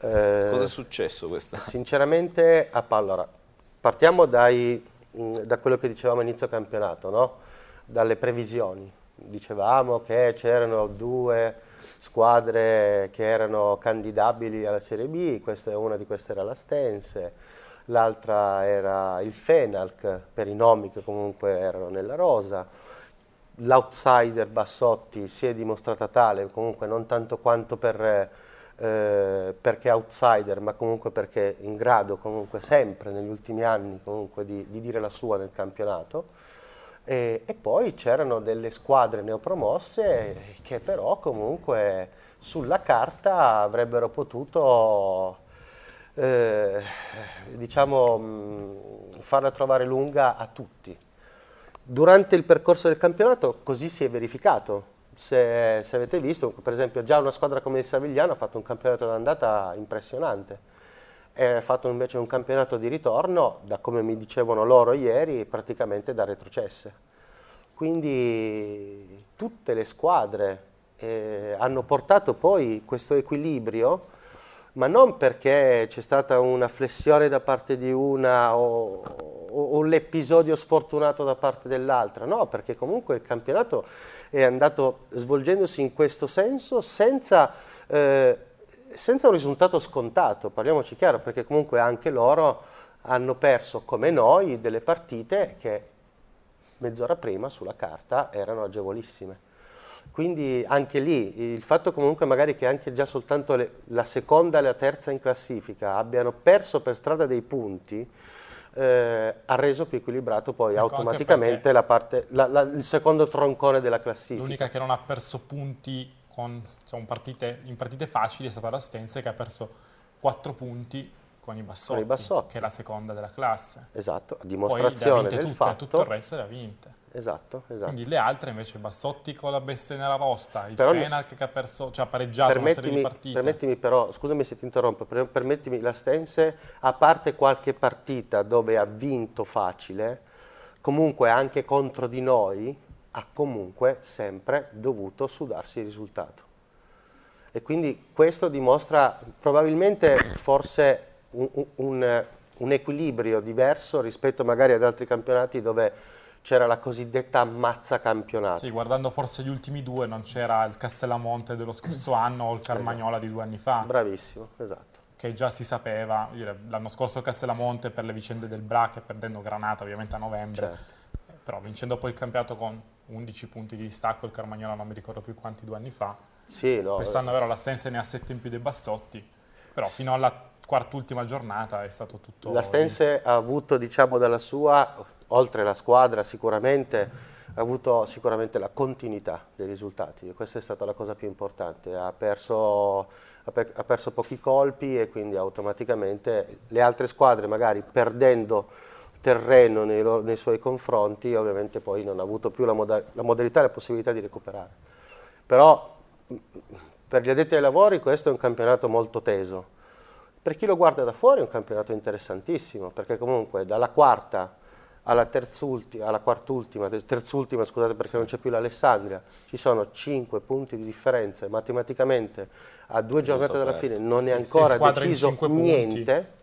Eh, Cosa è successo questa? [laughs] Sinceramente, a allora, partiamo dai, mh, da quello che dicevamo inizio campionato, no? dalle previsioni. Dicevamo che c'erano due squadre che erano candidabili alla Serie B, questa, una di queste era la Stense, l'altra era il Fenalc, per i nomi che comunque erano nella rosa. L'outsider Bassotti si è dimostrata tale, comunque non tanto quanto per eh, perché outsider, ma comunque perché in grado comunque sempre negli ultimi anni comunque di, di dire la sua nel campionato. E, e poi c'erano delle squadre neopromosse che però comunque sulla carta avrebbero potuto eh, diciamo, mh, farla trovare lunga a tutti. Durante il percorso del campionato così si è verificato. Se, se avete visto, per esempio, già una squadra come il Savigliano ha fatto un campionato d'andata impressionante ha fatto invece un campionato di ritorno, da come mi dicevano loro ieri, praticamente da retrocesse. Quindi tutte le squadre eh, hanno portato poi questo equilibrio, ma non perché c'è stata una flessione da parte di una o, o, o l'episodio sfortunato da parte dell'altra, no, perché comunque il campionato è andato svolgendosi in questo senso senza, eh, senza un risultato scontato, parliamoci chiaro, perché comunque anche loro hanno perso come noi delle partite che mezz'ora prima sulla carta erano agevolissime. Quindi anche lì il fatto comunque magari che anche già soltanto le- la seconda e la terza in classifica abbiano perso per strada dei punti eh, ha reso più equilibrato poi Ecco, automaticamente la parte, la- la- il secondo troncone della classifica. L'unica che non ha perso punti con, diciamo, partite- in partite facili è stata la Stense che ha perso 4 punti con i Bassotti, Con i Bassotti. che è la seconda della classe. Esatto, a Poi dimostrazione vinte del tutte, fatto. tutto il resto le ha vinte. Esatto, esatto. Quindi le altre invece Bassotti con la nella rosta, il Però- Fenalc che ha perso, cioè ha pareggiato una serie di partite. permettimi però, scusami se ti interrompo, per- permettimi, la Stense, a parte qualche partita dove ha vinto facile, comunque anche contro di noi ha comunque sempre dovuto sudarsi il risultato. E quindi questo dimostra probabilmente forse un, un- un- equilibrio diverso rispetto magari ad altri campionati dove c'era la cosiddetta ammazza campionato. Sì, guardando forse gli ultimi due non c'era il Castellamonte dello scorso anno o il Carmagnola di due anni fa, Bravissimo, esatto. che già si sapeva, l'anno scorso Castellamonte per le vicende del Brac e perdendo Granata ovviamente a novembre, Certo. Però vincendo poi il campionato con 11 punti di distacco, il Carmagnola non mi ricordo più quanti due anni fa, Sì, no, quest'anno vero la Stense ne ha 7 in più dei Bassotti, però fino alla quart'ultima giornata è stato tutto... La Stense ha avuto, diciamo, dalla sua, oltre alla squadra sicuramente, ha avuto sicuramente la continuità dei risultati e questa è stata la cosa più importante. Ha perso, ha per- ha perso pochi colpi e quindi automaticamente le altre squadre, magari perdendo terreno nei, loro- nei suoi confronti, ovviamente poi non ha avuto più la, moda- la modalità e la possibilità di recuperare. Però mh, per gli addetti ai lavori questo è un campionato molto teso. Per chi lo guarda da fuori è un campionato interessantissimo, perché comunque dalla quarta alla terzultima, alla quart'ultima, te- terzultima scusate perché non c'è più l'Alessandria, ci sono 5 punti di differenza e matematicamente a due giornate dalla fine non è Sì, ancora deciso niente.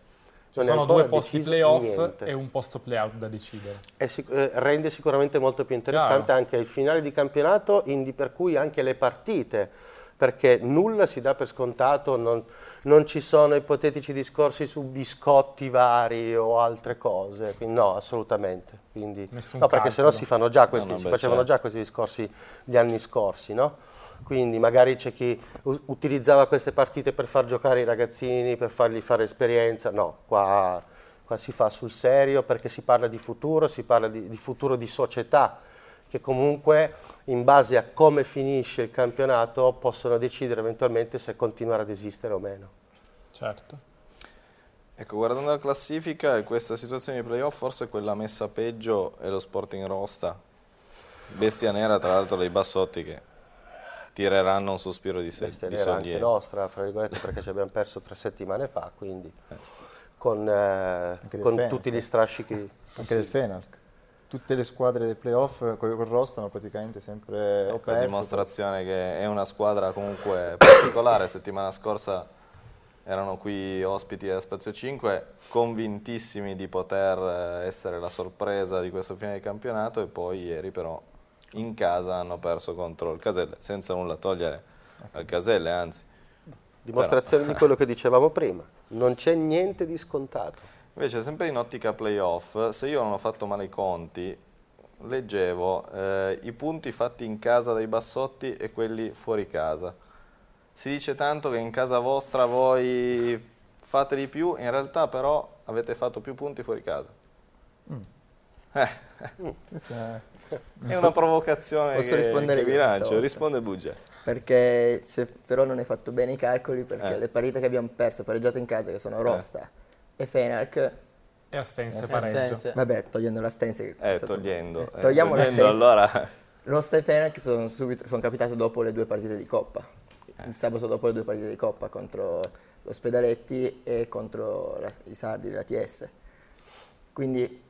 Non è sono due posti playoff niente. e un posto playout da decidere. E sic- eh, rende sicuramente molto più interessante Chiaro. anche il finale di campionato, indi per cui anche le partite, perché nulla si dà per scontato, non, non ci sono ipotetici discorsi su biscotti vari o altre cose, quindi no, assolutamente. Quindi, no, perché sennò si, fanno già questi, No, no, si beh, facevano certo. già questi discorsi gli anni scorsi, no? Quindi magari c'è chi utilizzava queste partite per far giocare i ragazzini, per fargli fare esperienza, no, qua qua si fa sul serio perché si parla di futuro, si parla di, di futuro di società, che comunque in base a come finisce il campionato possono decidere eventualmente se continuare ad esistere o meno. Certo. Ecco, guardando la classifica e questa situazione di playoff, forse quella messa peggio è lo Sporting Rosta. Bestia nera, tra l'altro, dei bassotti che tireranno un sospiro di, se- di anche sollievo. nostra, fra virgolette, perché ci abbiamo perso tre settimane fa, quindi con, eh, con tutti gli strascichi. Anche del Fenalc. Tutte le squadre del playoff con con Rosta hanno praticamente sempre Ecco, perso. dimostrazione che è una squadra comunque particolare. [coughs] Settimana scorsa erano qui ospiti a Spazio 5, convintissimi di poter eh, essere la sorpresa di questo fine di campionato e poi ieri però in casa hanno perso contro il Caselle, senza nulla togliere al Caselle, anzi. Dimostrazione di quello che dicevamo prima, non c'è niente di scontato. Invece, sempre in ottica playoff, se io non ho fatto male i conti, leggevo eh, i punti fatti in casa dai bassotti e quelli fuori casa. Si dice tanto che in casa vostra voi fate di più, in realtà però avete fatto più punti fuori casa. Eh, Questa è- una provocazione Posso che, rispondere che vi io questa lancio. volta? Risponde Bugia. Perché se però non hai fatto bene i calcoli, perché Eh. le partite che abbiamo perso, pareggiato in casa, che sono Rosta e Fenalc, E Astense Eh, pareggio. Astense. vabbè, togliendo la Stense. che è Eh, stato- togliendo. eh, eh, togliamo la togliendo, allora... Rosta e Fenalc sono, subito, sono capitate dopo le due partite di Coppa. Il sabato dopo le due partite di Coppa contro l'Ospedaletti e contro la- i Sardi della TS. Quindi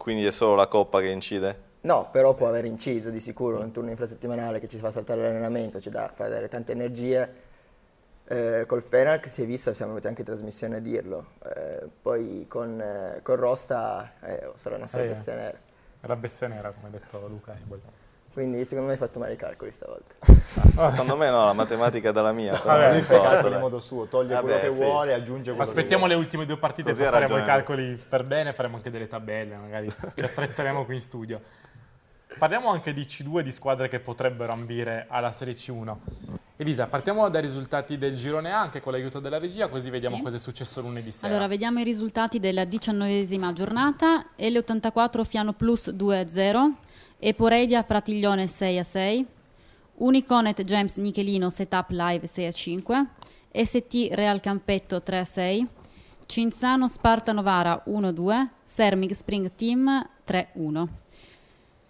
Quindi è solo la coppa che incide? No, però può aver inciso di sicuro un turno infrasettimanale che ci fa saltare l'allenamento, ci dà, fa dare tante energie. Eh, col Fenac si è visto, siamo venuti anche in trasmissione a dirlo. Eh, poi con, eh, con Rosta eh, sarà una nostra Eh, bestia nera. La bestia nera, come ha detto Luca Ebol. Quindi secondo me hai fatto male i calcoli stavolta. Secondo me no, la matematica è dalla mia. Vabbè, Lui fa i calcoli in modo suo, toglie Vabbè, quello che sì. vuole, aggiunge quello Aspettiamo che le ultime due partite, Così poi faremo i calcoli per bene, faremo anche delle tabelle, magari ci attrezzeremo qui in studio. Parliamo anche di C2, di squadre che potrebbero ambire alla Serie C1. Elisa, partiamo dai risultati del girone A, anche con l'aiuto della regia, così vediamo Sì. cosa è successo lunedì sera. Allora, vediamo i risultati della diciannovesima giornata. L84 Fiano Plus 2-0, Eporedia Pratiglione 6-6, Uniconet James Nichelino Setup Live 6-5, ST Real Campetto 3-6, Cinzano Sparta Novara 1-2, Sermig Spring Team 3-1.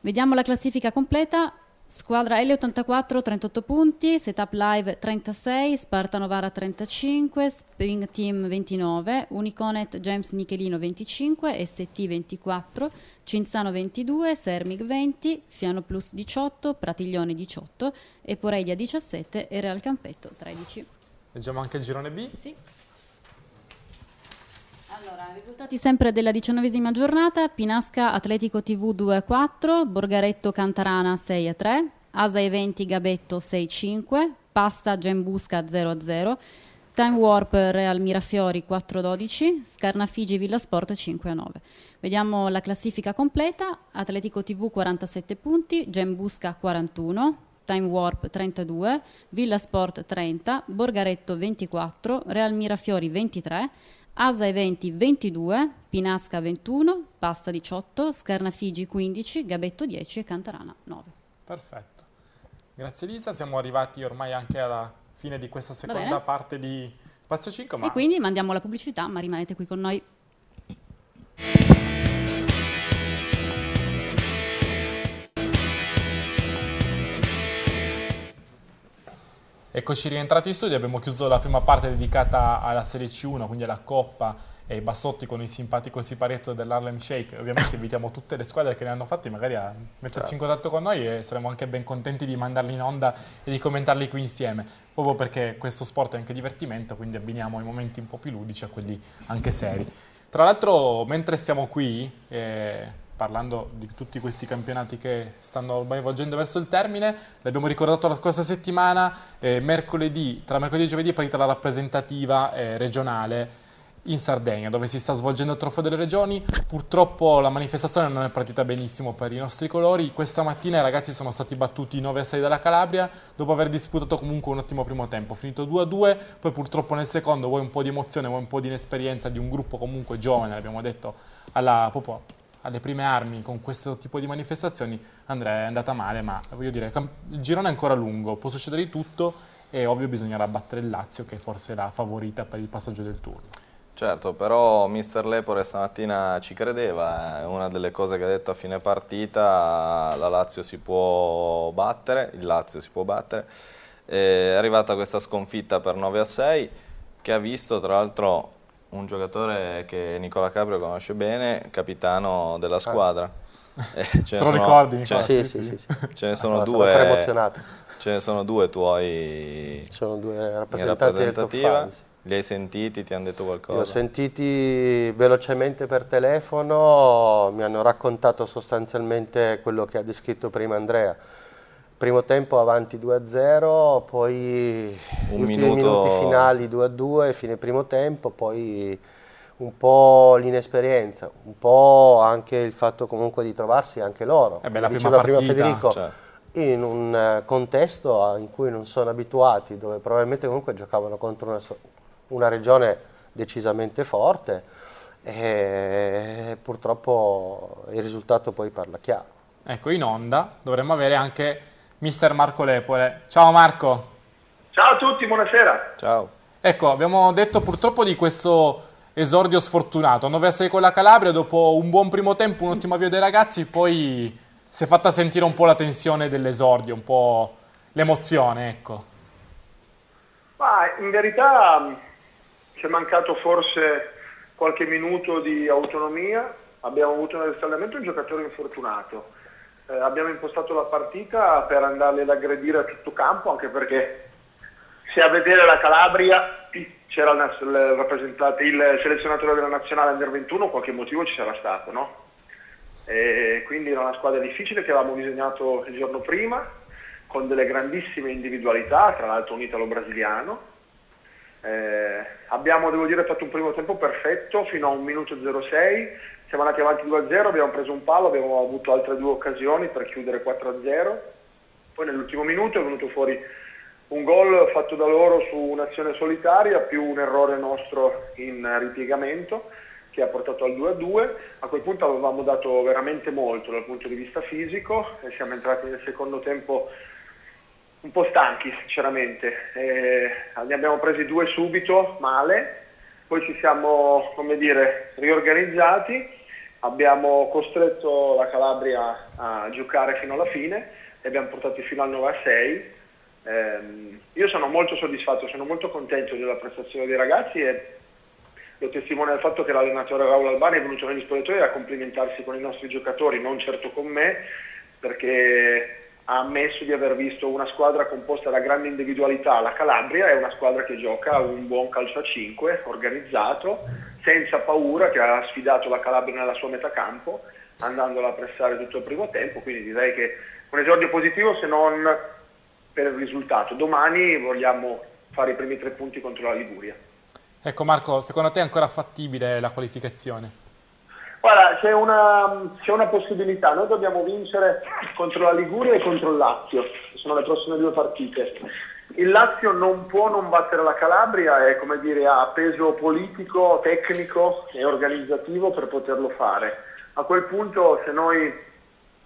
Vediamo la classifica completa. Squadra L84 38 punti, Setup Live 36, Sparta Novara 35, Spring Team 29, Uniconet James Nichelino 25, ST 24, Cinzano 22, Sermig 20, Fiano Plus 18, Pratiglione 18, Eporeidia 17 e Real Campetto 13. Leggiamo anche il girone B. Sì. Allora, risultati sempre della diciannovesima giornata, Pinasca Atletico TV 2-4, Borgaretto Cantarana 6-3, Asa Eventi Gabetto 6-5, Pasta Gembusca 0-0, Time Warp Real Mirafiori 4-12, Scarnafigi Villasport 5-9. Vediamo la classifica completa, Atletico TV 47 punti, Gembusca 41, Time Warp 32, Villasport 30, Borgaretto 24, Real Mirafiori 23, Asa Eventi 22, Pinasca 21, Pasta 18, Scarnafigi 15, Gabetto 10 e Cantarana 9. Perfetto. Grazie Elisa, siamo arrivati ormai anche alla fine di questa seconda parte di Spazio 5, ma E quindi mandiamo la pubblicità, ma rimanete qui con noi. Eccoci rientrati in studio, abbiamo chiuso la prima parte dedicata alla Serie C1, quindi alla Coppa e ai Bassotti con il simpatico siparetto dell'Harlem Shake. Ovviamente [laughs] invitiamo tutte le squadre che ne hanno fatti magari a metterci in contatto con noi e saremo anche ben contenti di mandarli in onda e di commentarli qui insieme, proprio perché questo sport è anche divertimento, quindi abbiniamo i momenti un po' più ludici a quelli anche seri. Tra l'altro, mentre siamo qui, eh, parlando di tutti questi campionati che stanno ormai volgendo verso il termine, l'abbiamo ricordato la scorsa settimana, eh, mercoledì, tra mercoledì e giovedì è partita la rappresentativa eh, regionale in Sardegna, dove si sta svolgendo il Trofeo delle Regioni. Purtroppo la manifestazione non è partita benissimo per i nostri colori. Questa mattina i ragazzi sono stati battuti 9 a 6 dalla Calabria, dopo aver disputato comunque un ottimo primo tempo. Finito 2 a 2, poi purtroppo nel secondo vuoi un po' di emozione, vuoi un po' di inesperienza di un gruppo comunque giovane, l'abbiamo detto, alla, proprio alle prime armi con questo tipo di manifestazioni, Andrea è andata male, ma voglio dire, il girone è ancora lungo, può succedere di tutto e ovvio bisognerà battere il Lazio che forse è la favorita per il passaggio del turno. Certo, però mister Lepore stamattina ci credeva, è una delle cose che ha detto a fine partita, la Lazio si può battere, il Lazio si può battere, è arrivata questa sconfitta per 9 a 6 che ha visto tra l'altro un giocatore che Nicola Caprio conosce bene, capitano della ah. squadra. Eh, [laughs] Te lo sono, ricordi? Ce, sì, sì, sì, sì, [laughs] Ce ne sono due. Sono emozionato. Ce ne sono due tuoi. Sono due rappresentanti del top 5. Li hai sentiti? Ti hanno detto qualcosa? Li ho sentiti velocemente per telefono, mi hanno raccontato sostanzialmente quello che ha descritto prima Andrea. Primo tempo avanti 2-0, poi Un gli ultimi minuti finali 2-2, fine primo tempo, poi un po' l'inesperienza, un po' anche il fatto comunque di trovarsi anche loro. Eh beh, la prima, prima Federico, cioè. in un eh, contesto in cui non sono abituati, dove probabilmente comunque giocavano contro una, una regione decisamente forte e purtroppo il risultato poi parla chiaro. Ecco, in onda dovremmo avere anche mister Marco Lepole. Ciao Marco. Ciao a tutti, buonasera. Ciao. Ecco, abbiamo detto purtroppo di questo esordio sfortunato, 9 a 6 con la Calabria, dopo un buon primo tempo, un ottimo avvio dei ragazzi, poi si è fatta sentire un po' la tensione dell'esordio, un po' l'emozione, ecco. Ma in verità ci è mancato forse qualche minuto di autonomia, abbiamo avuto nel riscaldamento un giocatore infortunato, eh, abbiamo impostato la partita per andarli ad aggredire a tutto campo, anche perché se a vedere la Calabria c'era il, il, il selezionatore della nazionale Under 21, qualche motivo ci sarà stato, no? E quindi era una squadra difficile che avevamo disegnato il giorno prima, con delle grandissime individualità, tra l'altro un italo-brasiliano, eh, abbiamo, devo dire, fatto un primo tempo perfetto fino a un minuto 06, siamo andati avanti 2-0, abbiamo preso un palo, abbiamo avuto altre due occasioni per chiudere 4-0, poi nell'ultimo minuto è venuto fuori un gol fatto da loro su un'azione solitaria più un errore nostro in ripiegamento che ha portato al 2-2. A quel punto avevamo dato veramente molto dal punto di vista fisico e siamo entrati nel secondo tempo un po' stanchi sinceramente, eh, ne abbiamo presi due subito male, poi ci siamo dire, riorganizzati, abbiamo costretto la Calabria a giocare fino alla fine e abbiamo portato fino al 9 a 6. Eh, io sono molto soddisfatto, sono molto contento della prestazione dei ragazzi e lo testimonia il fatto che l'allenatore Raul Albani è venuto negli spogliatoi a complimentarsi con i nostri giocatori, non certo con me, perché ha ammesso di aver visto una squadra composta da grande individualità, la Calabria è una squadra che gioca un buon calcio a 5, organizzato, senza paura, che ha sfidato la Calabria nella sua metà campo, andandola a pressare tutto il primo tempo, quindi direi che un esordio positivo se non per il risultato. Domani vogliamo fare i primi tre punti contro la Liguria. Ecco Marco, secondo te è ancora fattibile la qualificazione? Guarda, c'è una, c'è una, possibilità, noi dobbiamo vincere contro la Liguria e contro il Lazio, che sono le prossime due partite. Il Lazio non può non battere la Calabria e come dire, ha peso politico, tecnico e organizzativo per poterlo fare. A quel punto se noi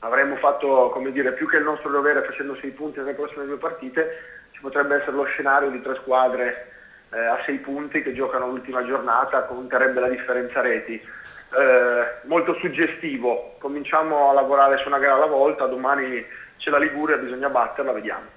avremmo fatto come dire, più che il nostro dovere facendo sei punti nelle prossime due partite, ci potrebbe essere lo scenario di tre squadre eh, a sei punti che giocano l'ultima giornata, conterebbe la differenza reti eh, molto suggestivo. Cominciamo a lavorare su una gara alla volta, domani c'è la Liguria, bisogna batterla, vediamo.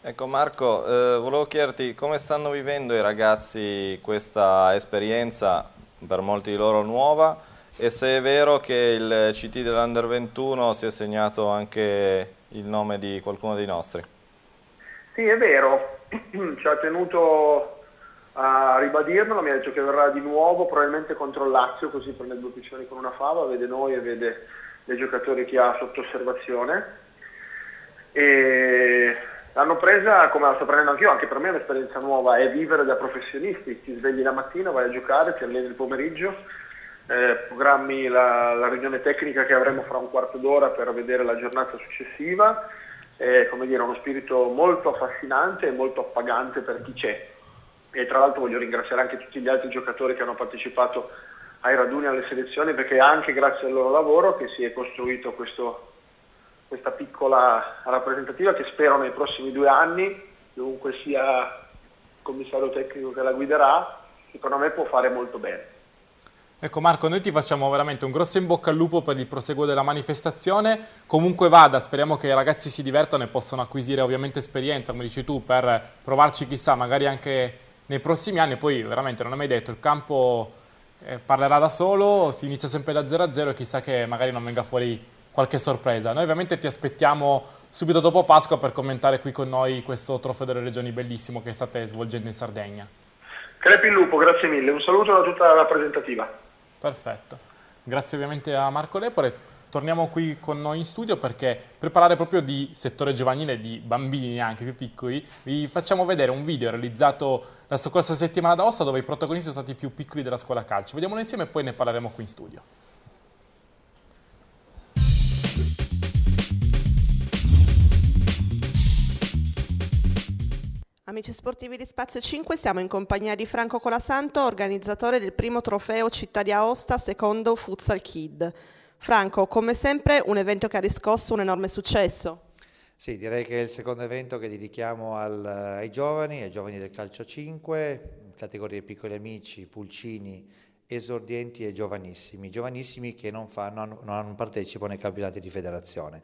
Ecco Marco, eh, volevo chiederti come stanno vivendo i ragazzi questa esperienza, per molti di loro nuova, e se è vero che il CT dell'Under 21 si è segnato anche il nome di qualcuno dei nostri. Sì, è vero, [clears throat] ci ha tenuto a ribadirmelo, mi ha detto che verrà di nuovo probabilmente contro il Lazio, così prende due piccioni con una fava, vede noi e vede dei giocatori che ha sotto osservazione. E L'hanno presa come la sto prendendo anch'io, anche per me è un'esperienza nuova, è vivere da professionisti, ti svegli la mattina, vai a giocare, ti alleni il pomeriggio, eh, programmi la, la, riunione tecnica che avremo fra un quarto d'ora per vedere la giornata successiva, è come dire, uno spirito molto affascinante e molto appagante per chi c'è. E tra l'altro voglio ringraziare anche tutti gli altri giocatori che hanno partecipato ai raduni e alle selezioni perché è anche grazie al loro lavoro che si è costruito questo, questa piccola rappresentativa che spero nei prossimi due anni, dovunque sia il commissario tecnico che la guiderà, secondo me può fare molto bene. Ecco Marco, noi ti facciamo veramente un grosso in bocca al lupo per il proseguo della manifestazione. Comunque vada, speriamo che i ragazzi si divertano e possano acquisire ovviamente esperienza, come dici tu, per provarci chissà, magari anche nei prossimi anni. Poi veramente non è mai detto, il campo eh, parlerà da solo, si inizia sempre da 0 a 0 e chissà che magari non venga fuori qualche sorpresa. Noi ovviamente ti aspettiamo subito dopo Pasqua per commentare qui con noi questo trofeo delle regioni bellissimo che state svolgendo in Sardegna. Crepi il lupo, grazie mille. Un saluto da tutta la rappresentativa. Perfetto. Grazie ovviamente a Marco Lepore. Torniamo qui con noi in studio perché per parlare proprio di settore giovanile, di bambini anche più piccoli, vi facciamo vedere un video realizzato la scorsa settimana da Ossa dove i protagonisti sono stati più piccoli della scuola calcio. Vediamolo insieme e poi ne parleremo qui in studio. Amici sportivi di Spazio 5, siamo in compagnia di Franco Colasanto, organizzatore del primo trofeo Città di Aosta secondo Futsal Kid. Franco, come sempre un evento che ha riscosso un enorme successo. Sì, direi che è il secondo evento che dedichiamo al, ai giovani, ai giovani del calcio 5, categorie piccoli amici, pulcini, esordienti e giovanissimi, giovanissimi che non, fanno, non partecipano ai campionati di federazione.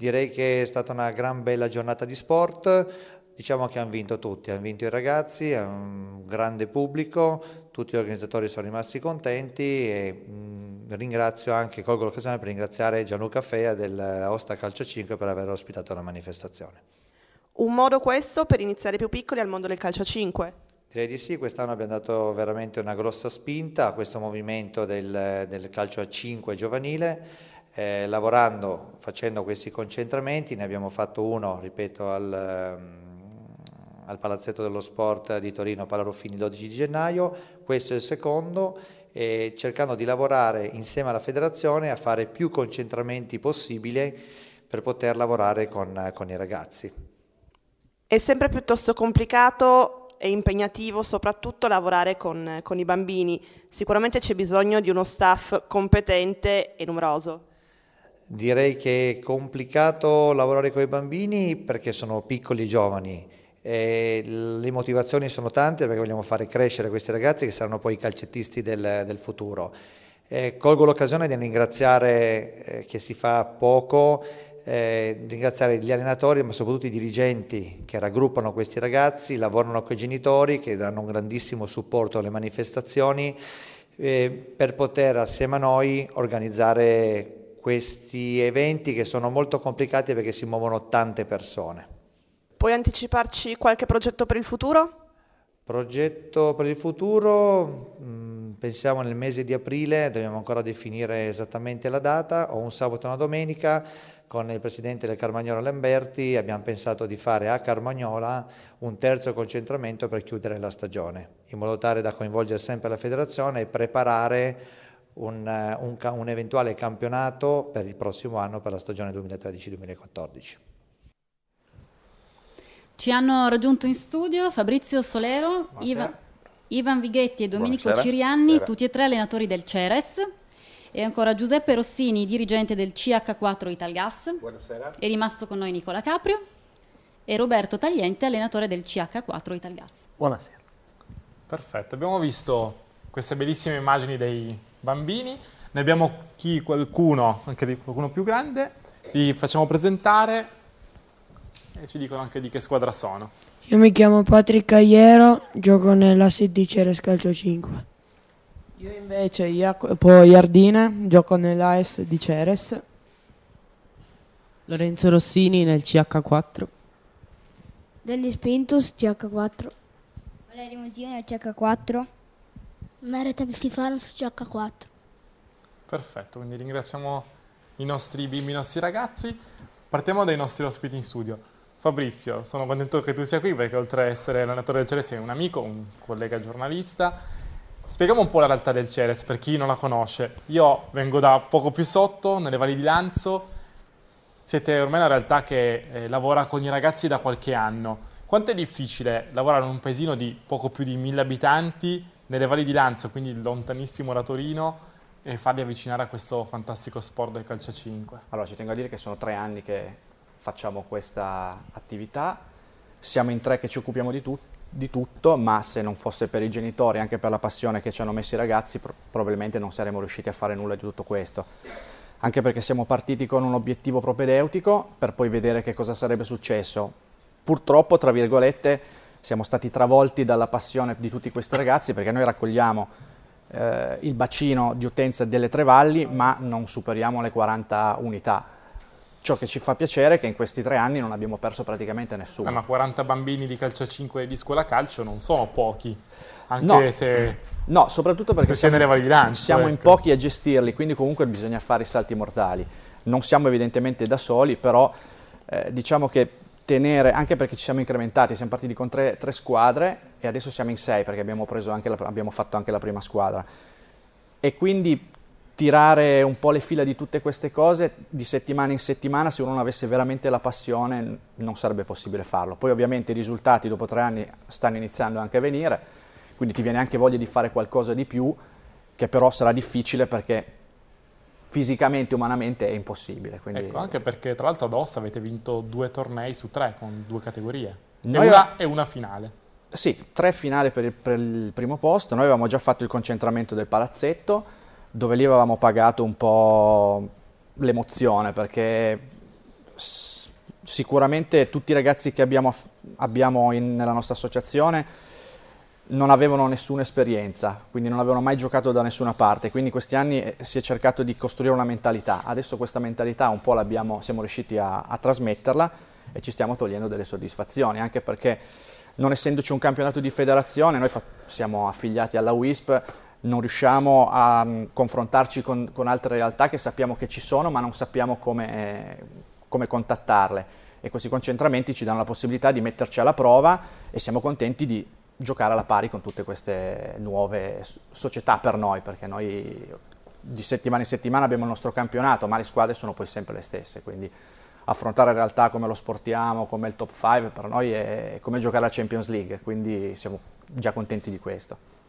Direi che è stata una gran bella giornata di sport, Diciamo che hanno vinto tutti, hanno vinto i ragazzi, è un grande pubblico, tutti gli organizzatori sono rimasti contenti e mh, ringrazio anche, colgo l'occasione per ringraziare Gianluca Fea dell'Osta Calcio 5 per aver ospitato la manifestazione. Un modo questo per iniziare più piccoli al mondo del calcio 5? Direi di sì, quest'anno abbiamo dato veramente una grossa spinta a questo movimento del, del calcio a 5 giovanile, eh, lavorando, facendo questi concentramenti, ne abbiamo fatto uno, ripeto, al al Palazzetto dello Sport di Torino, Palaruffini, 12 di gennaio, questo è il secondo, cercando di lavorare insieme alla federazione a fare più concentramenti possibili per poter lavorare con, con i ragazzi. È sempre piuttosto complicato e impegnativo soprattutto lavorare con, con i bambini. Sicuramente c'è bisogno di uno staff competente e numeroso. Direi che è complicato lavorare con i bambini perché sono piccoli e giovani e le motivazioni sono tante perché vogliamo fare crescere questi ragazzi che saranno poi i calcettisti del, del futuro. Eh, colgo l'occasione di ringraziare eh, che si fa poco, eh, ringraziare gli allenatori ma soprattutto i dirigenti che raggruppano questi ragazzi, lavorano con i genitori che danno un grandissimo supporto alle manifestazioni eh, per poter assieme a noi organizzare questi eventi che sono molto complicati perché si muovono tante persone. Puoi anticiparci qualche progetto per il futuro? Progetto per il futuro, mm, pensiamo nel mese di aprile, dobbiamo ancora definire esattamente la data, o un sabato e una domenica con il presidente del Carmagnola Lamberti abbiamo pensato di fare a Carmagnola un terzo concentramento per chiudere la stagione, in modo tale da coinvolgere sempre la federazione e preparare un, un, un eventuale campionato per il prossimo anno per la stagione 2013-2014. Ci hanno raggiunto in studio Fabrizio Solero, Iva, Ivan Vighetti e Domenico Buonasera. Cirianni, Buonasera. tutti e tre allenatori del Ceres. E ancora Giuseppe Rossini, dirigente del CH4 Italgas. Buonasera. È rimasto con noi Nicola Caprio. E Roberto Tagliente, allenatore del CH4 Italgas. Buonasera. Perfetto, abbiamo visto queste bellissime immagini dei bambini. Ne abbiamo chi, qualcuno, anche di qualcuno più grande. Vi facciamo presentare e ci dicono anche di che squadra sono. Io mi chiamo Patrick Aiero, gioco nella di Ceres Calcio 5. Io invece Jacopo Iardine, gioco nell'AS di Ceres. Lorenzo Rossini nel CH4. Degli Spintus CH4. Valerio Musio nel CH4. Merita Vistifano su CH4. Perfetto, quindi ringraziamo i nostri bimbi, i nostri ragazzi. Partiamo dai nostri ospiti in studio. Fabrizio, sono contento che tu sia qui perché oltre ad essere allenatore del Ceres sei un amico, un collega giornalista. Spieghiamo un po' la realtà del Ceres per chi non la conosce. Io vengo da poco più sotto, nelle valli di Lanzo. Siete ormai una realtà che eh, lavora con i ragazzi da qualche anno. Quanto è difficile lavorare in un paesino di poco più di mille abitanti nelle valli di Lanzo, quindi lontanissimo da Torino, e farli avvicinare a questo fantastico sport del calcio a 5? Allora, ci tengo a dire che sono tre anni che facciamo questa attività, siamo in tre che ci occupiamo di, tu di tutto, ma se non fosse per i genitori, anche per la passione che ci hanno messo i ragazzi, pro probabilmente non saremmo riusciti a fare nulla di tutto questo. Anche perché siamo partiti con un obiettivo propedeutico per poi vedere che cosa sarebbe successo purtroppo, tra virgolette, siamo stati travolti dalla passione di tutti questi ragazzi perché noi raccogliamo eh, il bacino di utenza delle tre valli ma non superiamo le 40 unità. Ciò che ci fa piacere è che in questi tre anni non abbiamo perso praticamente nessuno. Eh, ma 40 bambini di calcio a 5 di scuola calcio non sono pochi, anche no. se... [clears throat] No, soprattutto perché siamo, lancio, siamo ecco. in pochi a gestirli, quindi comunque bisogna fare i salti mortali. Non siamo evidentemente da soli, però eh, diciamo che tenere, anche perché ci siamo incrementati, siamo partiti con tre, tre squadre e adesso siamo in sei perché abbiamo, la, abbiamo, fatto anche la prima squadra. E quindi tirare un po' le fila di tutte queste cose di settimana in settimana, se uno non avesse veramente la passione, non sarebbe possibile farlo. Poi ovviamente i risultati dopo tre anni stanno iniziando anche a venire, quindi ti viene anche voglia di fare qualcosa di più, che però sarà difficile perché fisicamente, umanamente è impossibile. Quindi... Ecco, anche perché tra l'altro ad Ossa avete vinto due tornei su tre con due categorie Noi e, una, e una finale. Sì, tre finali per il, per il, primo posto. Noi avevamo già fatto il concentramento del palazzetto, dove lì avevamo pagato un po' l'emozione, perché sicuramente tutti i ragazzi che abbiamo, abbiamo in, nella nostra associazione non avevano nessuna esperienza, quindi non avevano mai giocato da nessuna parte, quindi in questi anni eh, si è cercato di costruire una mentalità. Adesso questa mentalità un po' siamo riusciti a, a trasmetterla e ci stiamo togliendo delle soddisfazioni, anche perché non essendoci un campionato di federazione, noi siamo affiliati alla WISP, non riusciamo a um, confrontarci con, con, altre realtà che sappiamo che ci sono, ma non sappiamo come, eh, come contattarle. E questi concentramenti ci danno la possibilità di metterci alla prova e siamo contenti di giocare alla pari con tutte queste nuove società per noi, perché noi di settimana in settimana abbiamo il nostro campionato, ma le squadre sono poi sempre le stesse, quindi affrontare realtà come lo sportiamo, come il top 5, per noi è come giocare alla Champions League, quindi siamo già contenti di questo.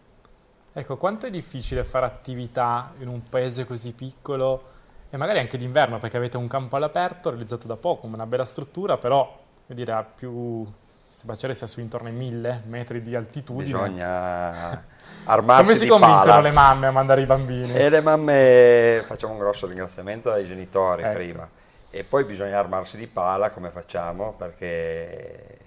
Ecco, quanto è difficile fare attività in un paese così piccolo e magari anche d'inverno, perché avete un campo all'aperto realizzato da poco, una bella struttura, però dire, ha più questo bacciere sia su intorno ai mille metri di altitudine. Bisogna [laughs] armarsi Come si convincono pala. le mamme a mandare i bambini? E le mamme, facciamo un grosso ringraziamento ai genitori Ecco. prima. E poi bisogna armarsi di pala come facciamo perché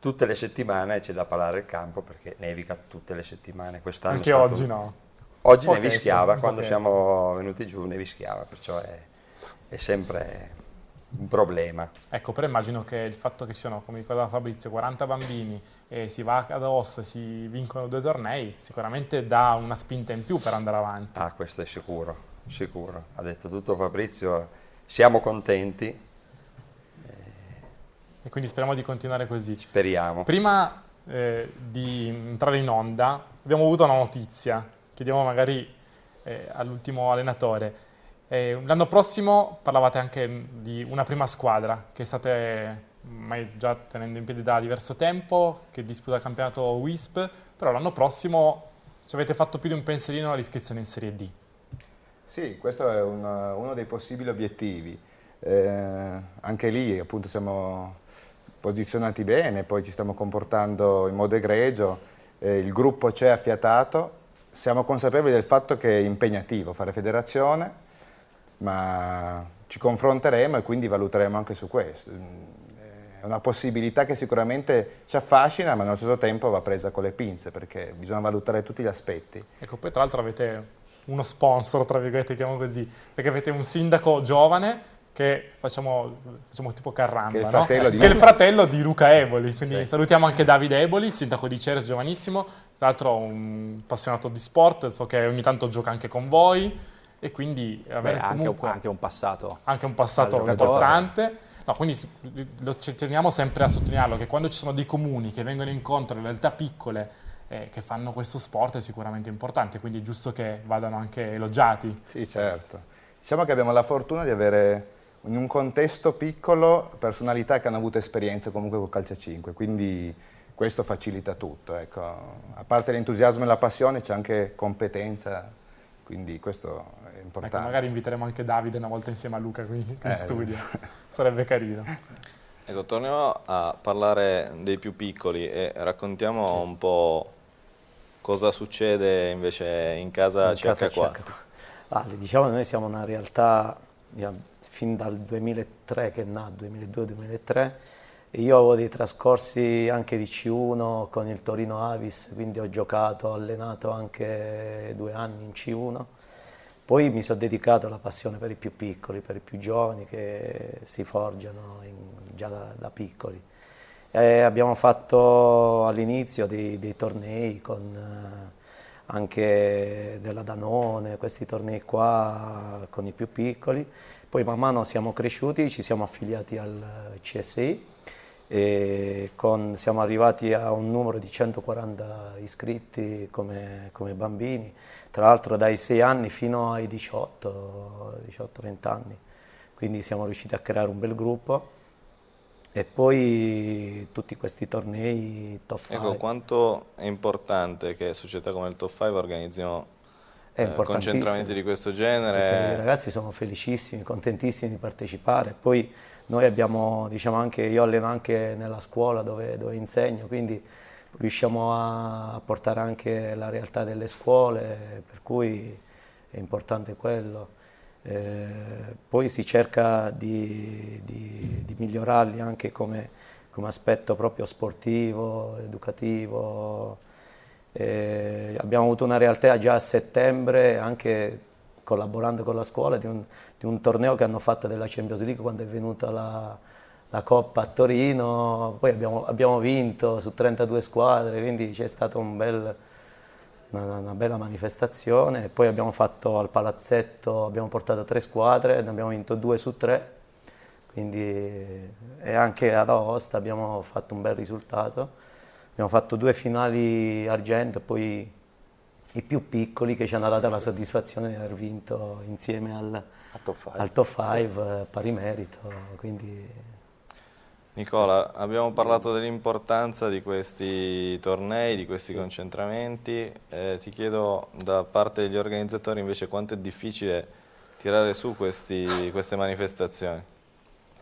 tutte le settimane c'è da palare il campo perché nevica tutte le settimane. Quest'anno Anche è stato- oggi no. Oggi Ok, nevischiava, ok. quando siamo venuti giù nevischiava, perciò è, è sempre un problema. Ecco, però immagino che il fatto che ci siano, come ricordava Fabrizio, 40 bambini e si va ad Os, si vincono due tornei, sicuramente dà una spinta in più per andare avanti. Ah, questo è sicuro, sicuro. Ha detto tutto Fabrizio, siamo contenti, E quindi speriamo di continuare così. speriamo. Prima eh, di entrare in onda abbiamo avuto una notizia, chiediamo magari eh, all'ultimo allenatore. Eh, l'anno prossimo parlavate anche di una prima squadra che state ormai già tenendo in piedi da diverso tempo, che disputa il campionato WISP, però l'anno prossimo ci avete fatto più di un pensierino all'iscrizione in Serie D. Sì, questo è un- uno dei possibili obiettivi. Eh, anche lì appunto siamo posizionati bene, poi ci stiamo comportando in modo egregio, eh, il gruppo c'è affiatato, siamo consapevoli del fatto che è impegnativo fare federazione, ma ci confronteremo e quindi valuteremo anche su questo. Mm, È una possibilità che sicuramente ci affascina, ma allo stesso tempo va presa con le pinze, perché bisogna valutare tutti gli aspetti. Ecco, poi tra l'altro avete uno sponsor, tra virgolette, chiamiamo così, perché avete un sindaco giovane che facciamo, facciamo tipo Carramba, Che è il no? fratello di Che è il Luca. fratello di Luca Eboli, quindi Sì. salutiamo anche Davide Eboli, sindaco di Ceres, giovanissimo, tra l'altro un appassionato di sport, so che ogni tanto gioca anche con voi e quindi avere Beh, anche, comunque anche un passato. anche un passato importante. No, quindi lo, ci teniamo sempre a sottolinearlo che quando ci sono dei comuni che vengono incontro a realtà piccole eh, che fanno questo sport è sicuramente importante, quindi è giusto che vadano anche elogiati. Sì, certo. Diciamo che abbiamo la fortuna di avere in un contesto piccolo personalità che hanno avuto esperienze comunque col calcio a 5, quindi questo facilita tutto. Ecco. A parte l'entusiasmo e la passione c'è anche competenza, quindi questo è importante. Ecco, magari inviteremo anche Davide una volta insieme a Luca qui in eh, studio, [laughs] sarebbe carino. Ecco, torniamo a parlare dei più piccoli e raccontiamo sì. un po' cosa succede invece in casa in CH4. Casa CH4. Ah, diciamo che noi siamo una realtà fin dal 2003 che è nato, 2002-2003, io avevo dei trascorsi anche di C1 con il Torino Avis, quindi ho giocato, ho allenato anche due anni in C1. Poi mi sono dedicato alla passione per i più piccoli, per i più giovani che si forgiano in, già da, da piccoli. E abbiamo fatto all'inizio dei, dei, tornei con eh, anche della Danone, questi tornei qua con i più piccoli. Poi man mano siamo cresciuti, ci siamo affiliati al CSI e con, siamo arrivati a un numero di 140 iscritti come, come bambini, tra l'altro dai 6 anni fino ai 18, 18-20 anni, quindi siamo riusciti a creare un bel gruppo e poi tutti questi tornei top 5. Ecco, quanto è importante che società come il top 5 organizzino eh, concentramenti di questo genere? I ragazzi sono felicissimi, contentissimi di partecipare, poi noi abbiamo, diciamo anche, io alleno anche nella scuola dove, dove insegno, quindi riusciamo a portare anche la realtà delle scuole, per cui è importante quello. Eh, poi si cerca di, di, di migliorarli anche come, come, aspetto proprio sportivo, educativo. Eh, abbiamo avuto una realtà già a settembre, anche collaborando con la scuola, di un, di un, torneo che hanno fatto della Champions League quando è venuta la, la Coppa a Torino, poi abbiamo, abbiamo vinto su 32 squadre, quindi c'è stata un bel una, una, bella manifestazione. Poi abbiamo fatto al palazzetto, abbiamo portato tre squadre, ne abbiamo vinto due su tre, quindi, e anche ad Aosta abbiamo fatto un bel risultato. Abbiamo fatto due finali argento e poi i più piccoli che ci hanno dato la soddisfazione di aver vinto insieme al, al top 5 pari merito. Quindi Nicola, abbiamo parlato dell'importanza di questi tornei, di questi concentramenti, eh, ti chiedo da parte degli organizzatori invece quanto è difficile tirare su questi, queste manifestazioni.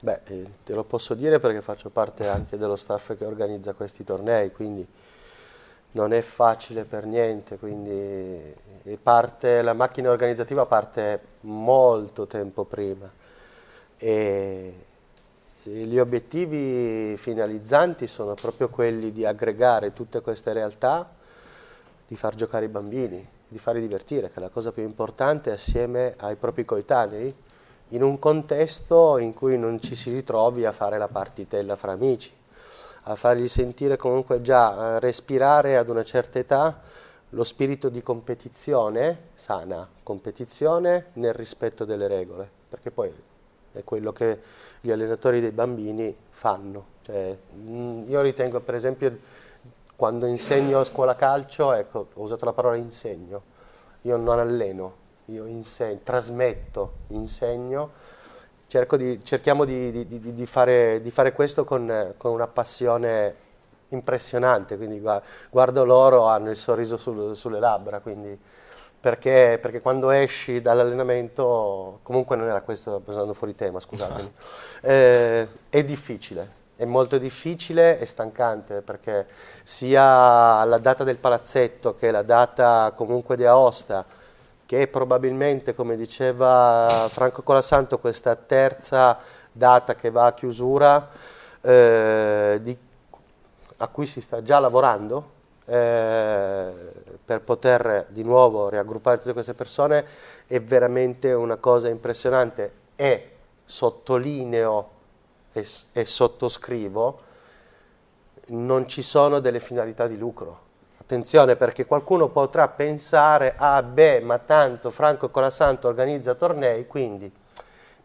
Beh, eh, te lo posso dire perché faccio parte anche dello staff che organizza questi tornei, quindi non è facile per niente, quindi parte, la macchina organizzativa parte molto tempo prima. E gli obiettivi finalizzanti sono proprio quelli di aggregare tutte queste realtà, di far giocare i bambini, di farli divertire, che è la cosa più importante assieme ai propri coetanei, in un contesto in cui non ci si ritrovi a fare la partitella fra amici, a fargli sentire comunque già, a respirare ad una certa età lo spirito di competizione sana, competizione nel rispetto delle regole, perché poi è quello che gli allenatori dei bambini fanno. Cioè, mm, io ritengo per esempio quando insegno a scuola calcio, ecco, ho usato la parola insegno, io non alleno, io insegno, trasmetto, insegno, di, cerchiamo di, di, fare, di, fare, questo con, con, una passione impressionante, quindi guardo loro, hanno il sorriso sul, sulle labbra, quindi perché, perché quando esci dall'allenamento, comunque non era questo, andando fuori tema, scusatemi, [laughs] eh, è difficile, è molto difficile e stancante perché sia la data del palazzetto che la data comunque di Aosta, che probabilmente, come diceva Franco Colasanto, questa terza data che va a chiusura, eh, di, a cui si sta già lavorando, eh, per poter di nuovo raggruppare tutte queste persone è veramente una cosa impressionante e sottolineo e, e sottoscrivo non ci sono delle finalità di lucro attenzione perché qualcuno potrà pensare ah beh ma tanto Franco Colasanto organizza tornei quindi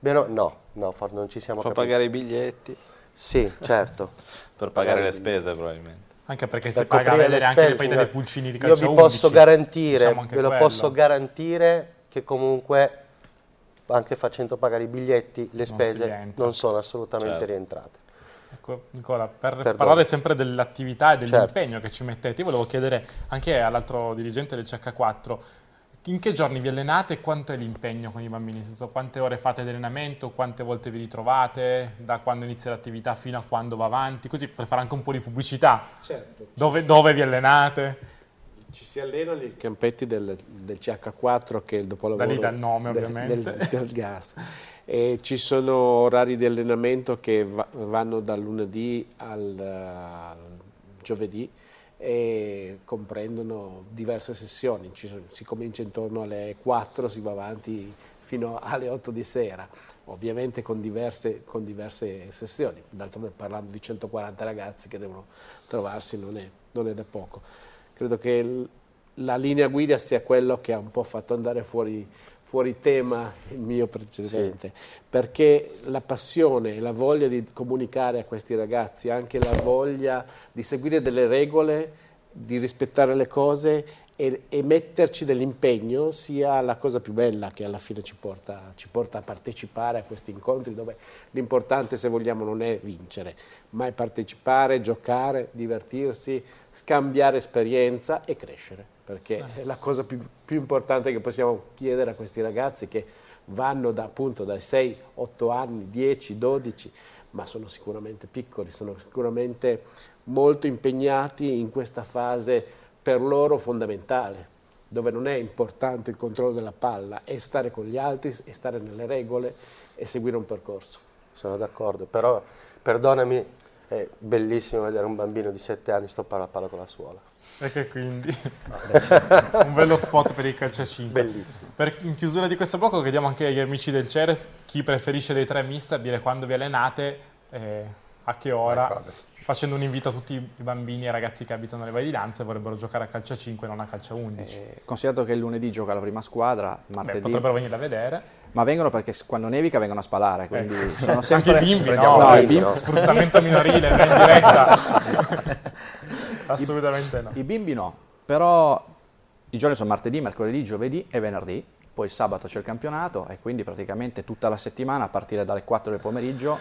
Beh, no, no, non ci siamo Fa capiti. pagare i biglietti? Sì, certo. [laughs] per pagare le spese probabilmente. Anche perché Per si paga coprire vedere le anche le spese, partite dei pulcini di Io calcio vi posso 11, garantire, diciamo ve lo quello. posso garantire che comunque anche facendo pagare i biglietti le spese rientra. non sono assolutamente Certo. rientrate. Ecco, Nicola, per Perdona. parlare sempre dell'attività e Certo. dell'impegno che ci mettete, io volevo chiedere anche all'altro dirigente del CH4, in che giorni vi allenate e quanto è l'impegno con i bambini? Senso, quante ore fate di allenamento, quante volte vi ritrovate, da quando inizia l'attività fino a quando va avanti, così per fare anche un po' di pubblicità. Certo. Dove, dove vi allenate? Ci si allenano nei campetti del, del CH4 che è il dopolavoro Da lì dal nome, del- ovviamente. Del, del gas. E ci sono orari di allenamento che va- vanno dal lunedì al, al giovedì e comprendono diverse sessioni. Si comincia intorno alle 4, si va avanti fino alle 8 di sera, ovviamente con diverse, con diverse sessioni. D'altronde parlando di 140 ragazzi che devono trovarsi non è, non è da poco. Credo che la linea guida sia quello che ha un po' fatto andare fuori, fuori tema il mio precedente, perché la passione e la voglia di comunicare a questi ragazzi, anche la voglia di seguire delle regole, di rispettare le cose e, e metterci dell'impegno sia la cosa più bella che alla fine ci porta, ci porta a partecipare a questi incontri dove l'importante se vogliamo non è vincere, ma è partecipare, giocare, divertirsi, scambiare esperienza e crescere, perché è la cosa più, più importante che possiamo chiedere a questi ragazzi che vanno da, appunto dai 6, 8 anni, 10, 12, ma sono sicuramente piccoli, sono sicuramente molto impegnati in questa fase per loro fondamentale, dove non è importante il controllo della palla, è stare con gli altri, è stare nelle regole e seguire un percorso. Sono d'accordo, però perdonami, è bellissimo vedere un bambino di 7 anni stoppare la palla con la suola. E che quindi [laughs] un bello spot per il 5. Bellissimo. Per, in chiusura di questo blocco chiediamo anche agli amici del Ceres chi preferisce dei tre mister dire quando vi allenate, eh, a che ora, facendo un invito a tutti i bambini e ragazzi che abitano nelle Vai di Lanza e vorrebbero giocare a calcio a 5 e non a calcio a 11. Considerato che il lunedì gioca la prima squadra, il Beh, martedì... potrebbero venire a vedere. Ma vengono perché quando nevica vengono a spalare, quindi Ecco. sono Anche sempre... i bimbi, no, i i bimbi- sfruttamento minorile, in diretta. [laughs] Assolutamente no. I bimbi no, però i giorni sono martedì, mercoledì, giovedì e venerdì, poi il sabato c'è il campionato e quindi praticamente tutta la settimana a partire dalle 4 del pomeriggio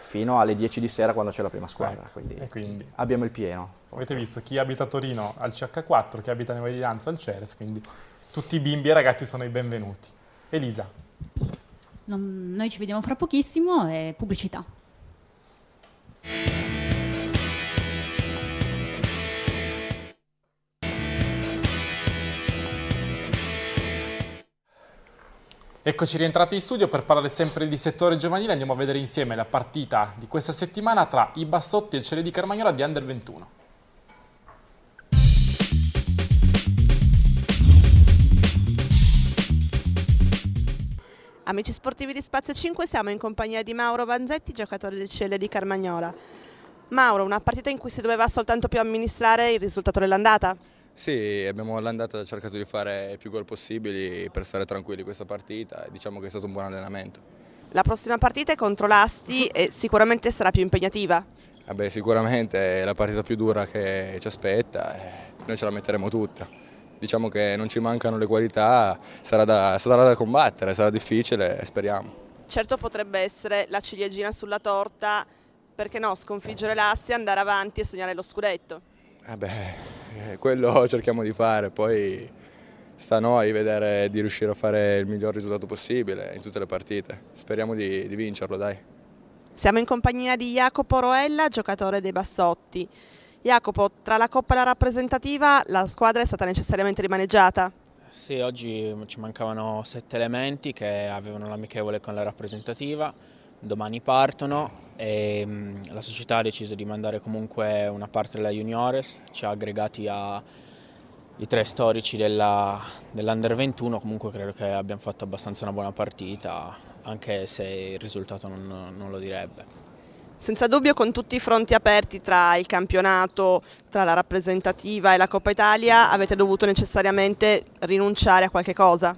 fino alle 10 di sera quando c'è la prima squadra, Ecco, quindi, e quindi? abbiamo il pieno. Avete visto chi abita a Torino al CH4, chi abita di Lanza al Ceres, quindi tutti i bimbi e ragazzi sono i benvenuti. Elisa. Non- noi ci vediamo fra pochissimo e pubblicità. Eccoci rientrati in studio per parlare sempre di settore giovanile. Andiamo a vedere insieme la partita di questa settimana tra i Bassotti e il Cele di Carmagnola di Under 21. Amici sportivi di Spazio 5, siamo in compagnia di Mauro Vanzetti, giocatore del Celle di Carmagnola. Mauro, una partita in cui si doveva soltanto più amministrare il risultato dell'andata? Sì, abbiamo all'andata cercato di fare più gol possibili per stare tranquilli questa partita diciamo che è stato un buon allenamento. La prossima partita è contro l'Asti e sicuramente sarà più impegnativa. Vabbè, sicuramente è la partita più dura che ci aspetta e noi ce la metteremo tutta. Diciamo che non ci mancano le qualità, sarà da, sarà da combattere, sarà difficile, speriamo. Certo potrebbe essere la ciliegina sulla torta, perché no, sconfiggere l'Asti, andare avanti e sognare lo scudetto. Vabbè, eh, quello [laughs] cerchiamo di fare, poi sta a noi vedere di riuscire a fare il miglior risultato possibile in tutte le partite. Speriamo di, di vincerlo, dai. Siamo in compagnia di Jacopo Roella, giocatore dei Bassotti. Jacopo, tra la Coppa e la rappresentativa la squadra è stata necessariamente rimaneggiata. Sì, oggi ci mancavano sette elementi che avevano l'amichevole con la rappresentativa, domani partono e mh, la società ha deciso di mandare comunque una parte della juniores, ci ha aggregati ai tre storici della, dell'Under 21, comunque credo che abbiamo fatto abbastanza una buona partita, anche se il risultato non, non lo direbbe. Senza dubbio con tutti i fronti aperti tra il campionato, tra la rappresentativa e la Coppa Italia avete dovuto necessariamente rinunciare a qualche cosa.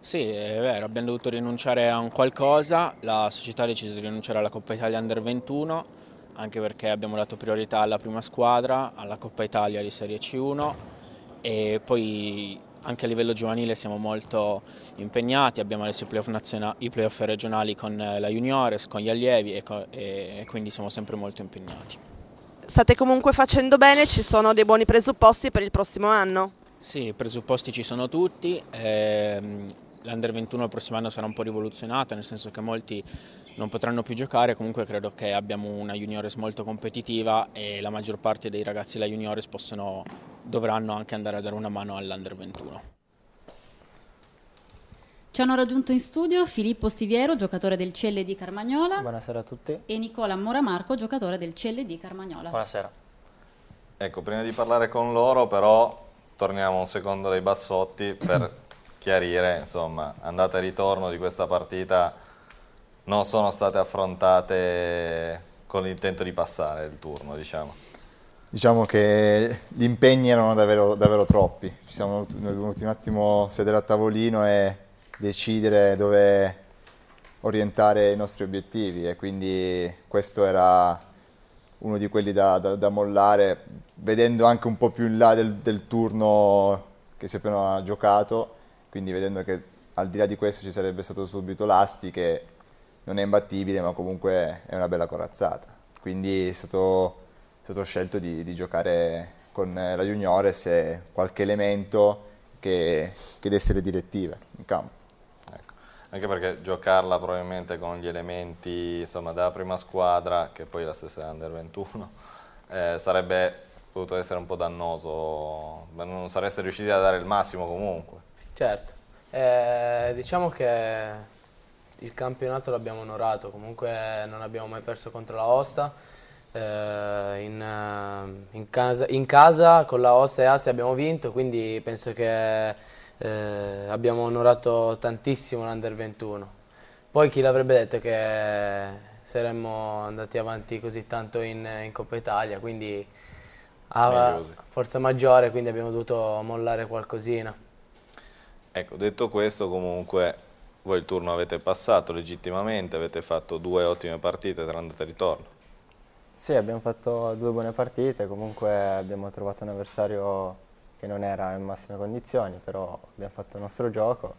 Sì, è vero, abbiamo dovuto rinunciare a un qualcosa, la società ha deciso di rinunciare alla Coppa Italia Under 21, anche perché abbiamo dato priorità alla prima squadra, alla Coppa Italia di Serie C1 e poi anche a livello giovanile siamo molto impegnati, abbiamo adesso i playoff, i playoff regionali con la Juniores, con gli allievi e, e quindi siamo sempre molto impegnati. State comunque facendo bene, ci sono dei buoni presupposti per il prossimo anno? Sì, i presupposti ci sono tutti. ehm, L'Under 21 il prossimo anno sarà un po' rivoluzionato, nel senso che molti non potranno più giocare, comunque credo che abbiamo una juniores molto competitiva e la maggior parte dei ragazzi della juniores possono, dovranno anche andare a dare una mano all'Under 21. Ci hanno raggiunto in studio Filippo Siviero, giocatore del Celle di Carmagnola, Buonasera a tutti. e Nicola Moramarco, giocatore del Celle di Carmagnola. Buonasera. Ecco, prima di parlare con loro però torniamo un secondo dai bassotti per [clears throat] chiarire, insomma, andata e ritorno di questa partita non sono state affrontate con l'intento di passare il turno, diciamo. Diciamo che gli impegni erano davvero, davvero troppi, ci siamo dovuti un attimo sedere a tavolino e decidere dove orientare i nostri obiettivi e quindi questo era uno di quelli da, da- da mollare, vedendo anche un po' più in là del, del turno che si è appena giocato, quindi vedendo che al di là di questo ci sarebbe stato subito l'Asti che non è imbattibile ma comunque è una bella corazzata, quindi è stato, è stato scelto di, di giocare con la Juniores e qualche elemento che, che desse le direttive in campo. Anche perché giocarla probabilmente con gli elementi insomma, della prima squadra, che poi la stessa Under 21, [laughs] eh, sarebbe potuto essere un po' dannoso, non sareste riusciti a dare il massimo comunque. Certo, Eh, diciamo che il campionato l'abbiamo onorato, comunque non abbiamo mai perso contro la Osta. Eh, in, eh, in casa, in casa con la Osta e Asti abbiamo vinto, quindi penso che eh, abbiamo onorato tantissimo l'Under 21. Poi chi l'avrebbe detto che saremmo andati avanti così tanto in, in Coppa Italia, quindi a forza maggiore, quindi abbiamo dovuto mollare qualcosina. Ecco, detto questo comunque voi il turno avete passato legittimamente, avete fatto due ottime partite tra andata e ritorno. Sì, abbiamo fatto due buone partite, comunque abbiamo trovato un avversario che non era in massime condizioni, però abbiamo fatto il nostro gioco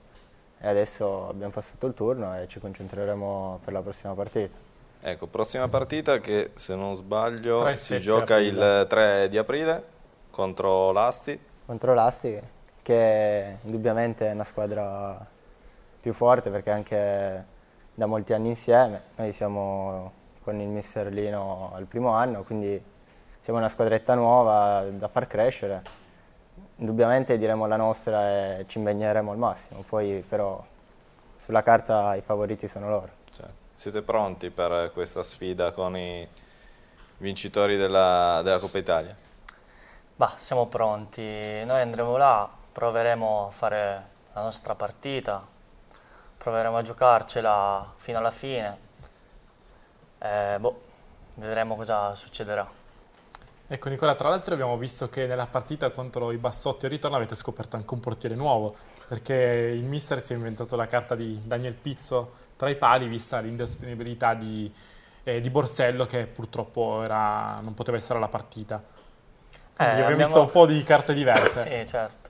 e adesso abbiamo passato il turno e ci concentreremo per la prossima partita. Ecco, prossima partita che se non sbaglio 3-7 si gioca aprile. il 3 di aprile contro l'Asti. Contro l'Asti, che indubbiamente è una squadra più forte perché anche da molti anni insieme, noi siamo con il mister Lino al primo anno, quindi siamo una squadretta nuova da far crescere. Indubbiamente diremo la nostra e ci impegneremo al massimo, poi però sulla carta i favoriti sono loro. Certo. Siete pronti per questa sfida con i vincitori della, della Coppa Italia? Bah, siamo pronti. Noi andremo là, proveremo a fare la nostra partita, proveremo a giocarcela fino alla fine. Eh, boh, vedremo cosa succederà. Ecco Nicola, tra l'altro abbiamo visto che nella partita contro i Bassotti al ritorno avete scoperto anche un portiere nuovo, perché il mister si è inventato la carta di Daniel Pizzo tra i pali, vista l'indisponibilità di, eh, di Borsello che purtroppo era- non poteva essere alla partita. Quindi Eh, abbiamo abbiamo- visto un po' di carte diverse. [laughs] Sì, certo.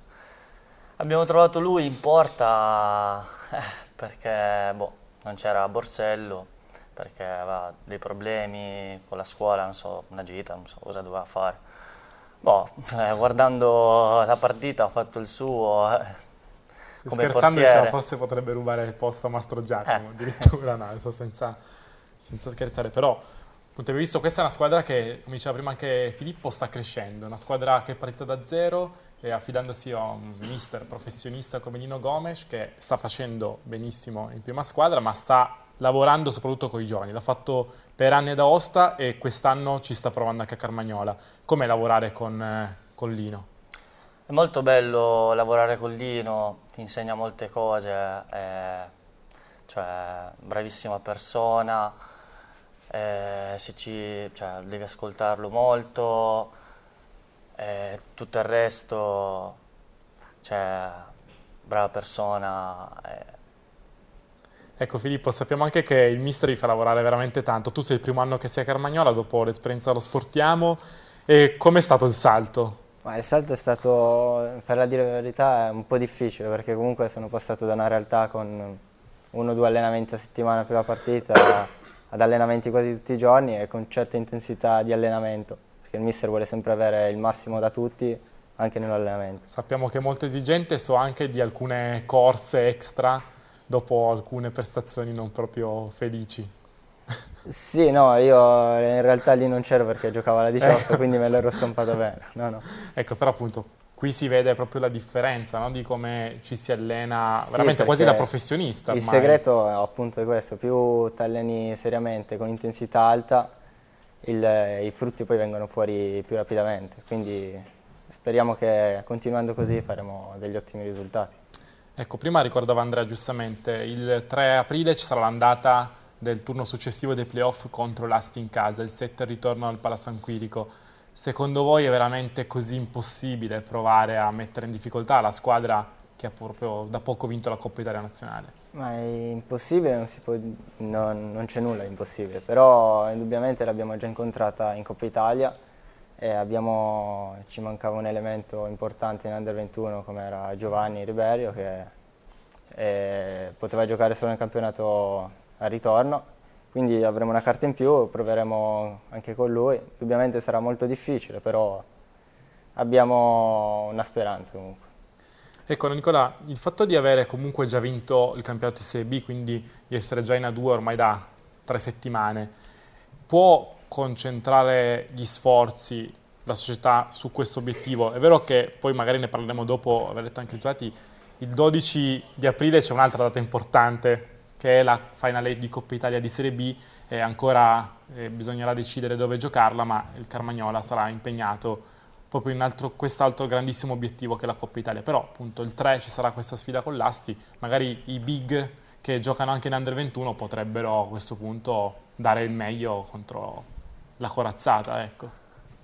Abbiamo trovato lui in porta eh, perché boh, non c'era Borsello, perché aveva dei problemi con la scuola, non so, una gita, non so cosa doveva fare. Boh, eh, guardando la partita ha fatto il suo eh, come Scherzando portiere. diceva forse potrebbe rubare il posto a Mastro Giacomo, Eh. addirittura no, senza, senza scherzare, però appunto abbiamo visto questa è una squadra che, come diceva prima anche Filippo, sta crescendo, una squadra che è partita da zero e affidandosi a un mister professionista come Nino Gomes che sta facendo benissimo in prima squadra, ma sta lavorando soprattutto con i giovani, l'ha fatto per anni ad Aosta e quest'anno ci sta provando anche a Carmagnola. Com'è lavorare con, eh, con Lino? È molto bello lavorare con Lino, ti insegna molte cose, è cioè, bravissima persona, eh, ci, cioè, devi ascoltarlo molto, eh, tutto il resto, cioè, brava persona. eh, Ecco Filippo, sappiamo anche che il mister vi fa lavorare veramente tanto. Tu sei il primo anno che sei a Carmagnola dopo l'esperienza allo Sportiamo. E com'è stato il salto? Ma il salto è stato, per la dire la verità, è un po' difficile perché comunque sono passato da una realtà con uno o due allenamenti a settimana prima partita ad allenamenti quasi tutti i giorni e con certa intensità di allenamento, perché il mister vuole sempre avere il massimo da tutti anche nell'allenamento. Sappiamo che è molto esigente, so anche di alcune corse extra dopo alcune prestazioni non proprio felici. Sì, no, io in realtà lì non c'ero perché giocavo alla 18, Eh. quindi me l'ero scampato bene. No, no. Ecco, però appunto qui si vede proprio la differenza no? di come ci si allena Sì, veramente quasi da professionista. Il ormai. segreto è appunto è questo, più ti alleni seriamente con intensità alta, il- i frutti poi vengono fuori più rapidamente, quindi speriamo che continuando così faremo degli ottimi risultati. Ecco, prima ricordava Andrea giustamente, il 3 aprile ci sarà l'andata del turno successivo dei playoff contro l'Asti in casa, il 7 ritorno al Palazzo Quirico. Secondo voi è veramente così impossibile provare a mettere in difficoltà la squadra che ha proprio da poco vinto la Coppa Italia Nazionale? Ma è impossibile, non, può- non- non c'è nulla di impossibile, però indubbiamente l'abbiamo già incontrata in Coppa Italia e abbiamo- ci mancava un elemento importante in Under 21 come era Giovanni Riberio che eh, poteva giocare solo nel campionato al ritorno, quindi avremo una carta in più, proveremo anche con lui, indubbiamente sarà molto difficile, però abbiamo una speranza comunque. Ecco Nicola, il fatto di avere comunque già vinto il campionato di Serie B, quindi di essere già in A2 ormai da tre settimane, può concentrare gli sforzi, la società su questo obiettivo? È vero che poi magari ne parleremo dopo aver letto anche i risultati, il 12 di aprile c'è un'altra data importante che è la Final 8 di Coppa Italia di Serie B e ancora eh, bisognerà decidere dove giocarla, ma il Carmagnola sarà impegnato proprio in altro- quest'altro grandissimo obiettivo che è la Coppa Italia. Però appunto il 3 ci sarà questa sfida con l'Asti, magari i big che giocano anche in Under 21 potrebbero a questo punto dare il meglio contro la corazzata, ecco.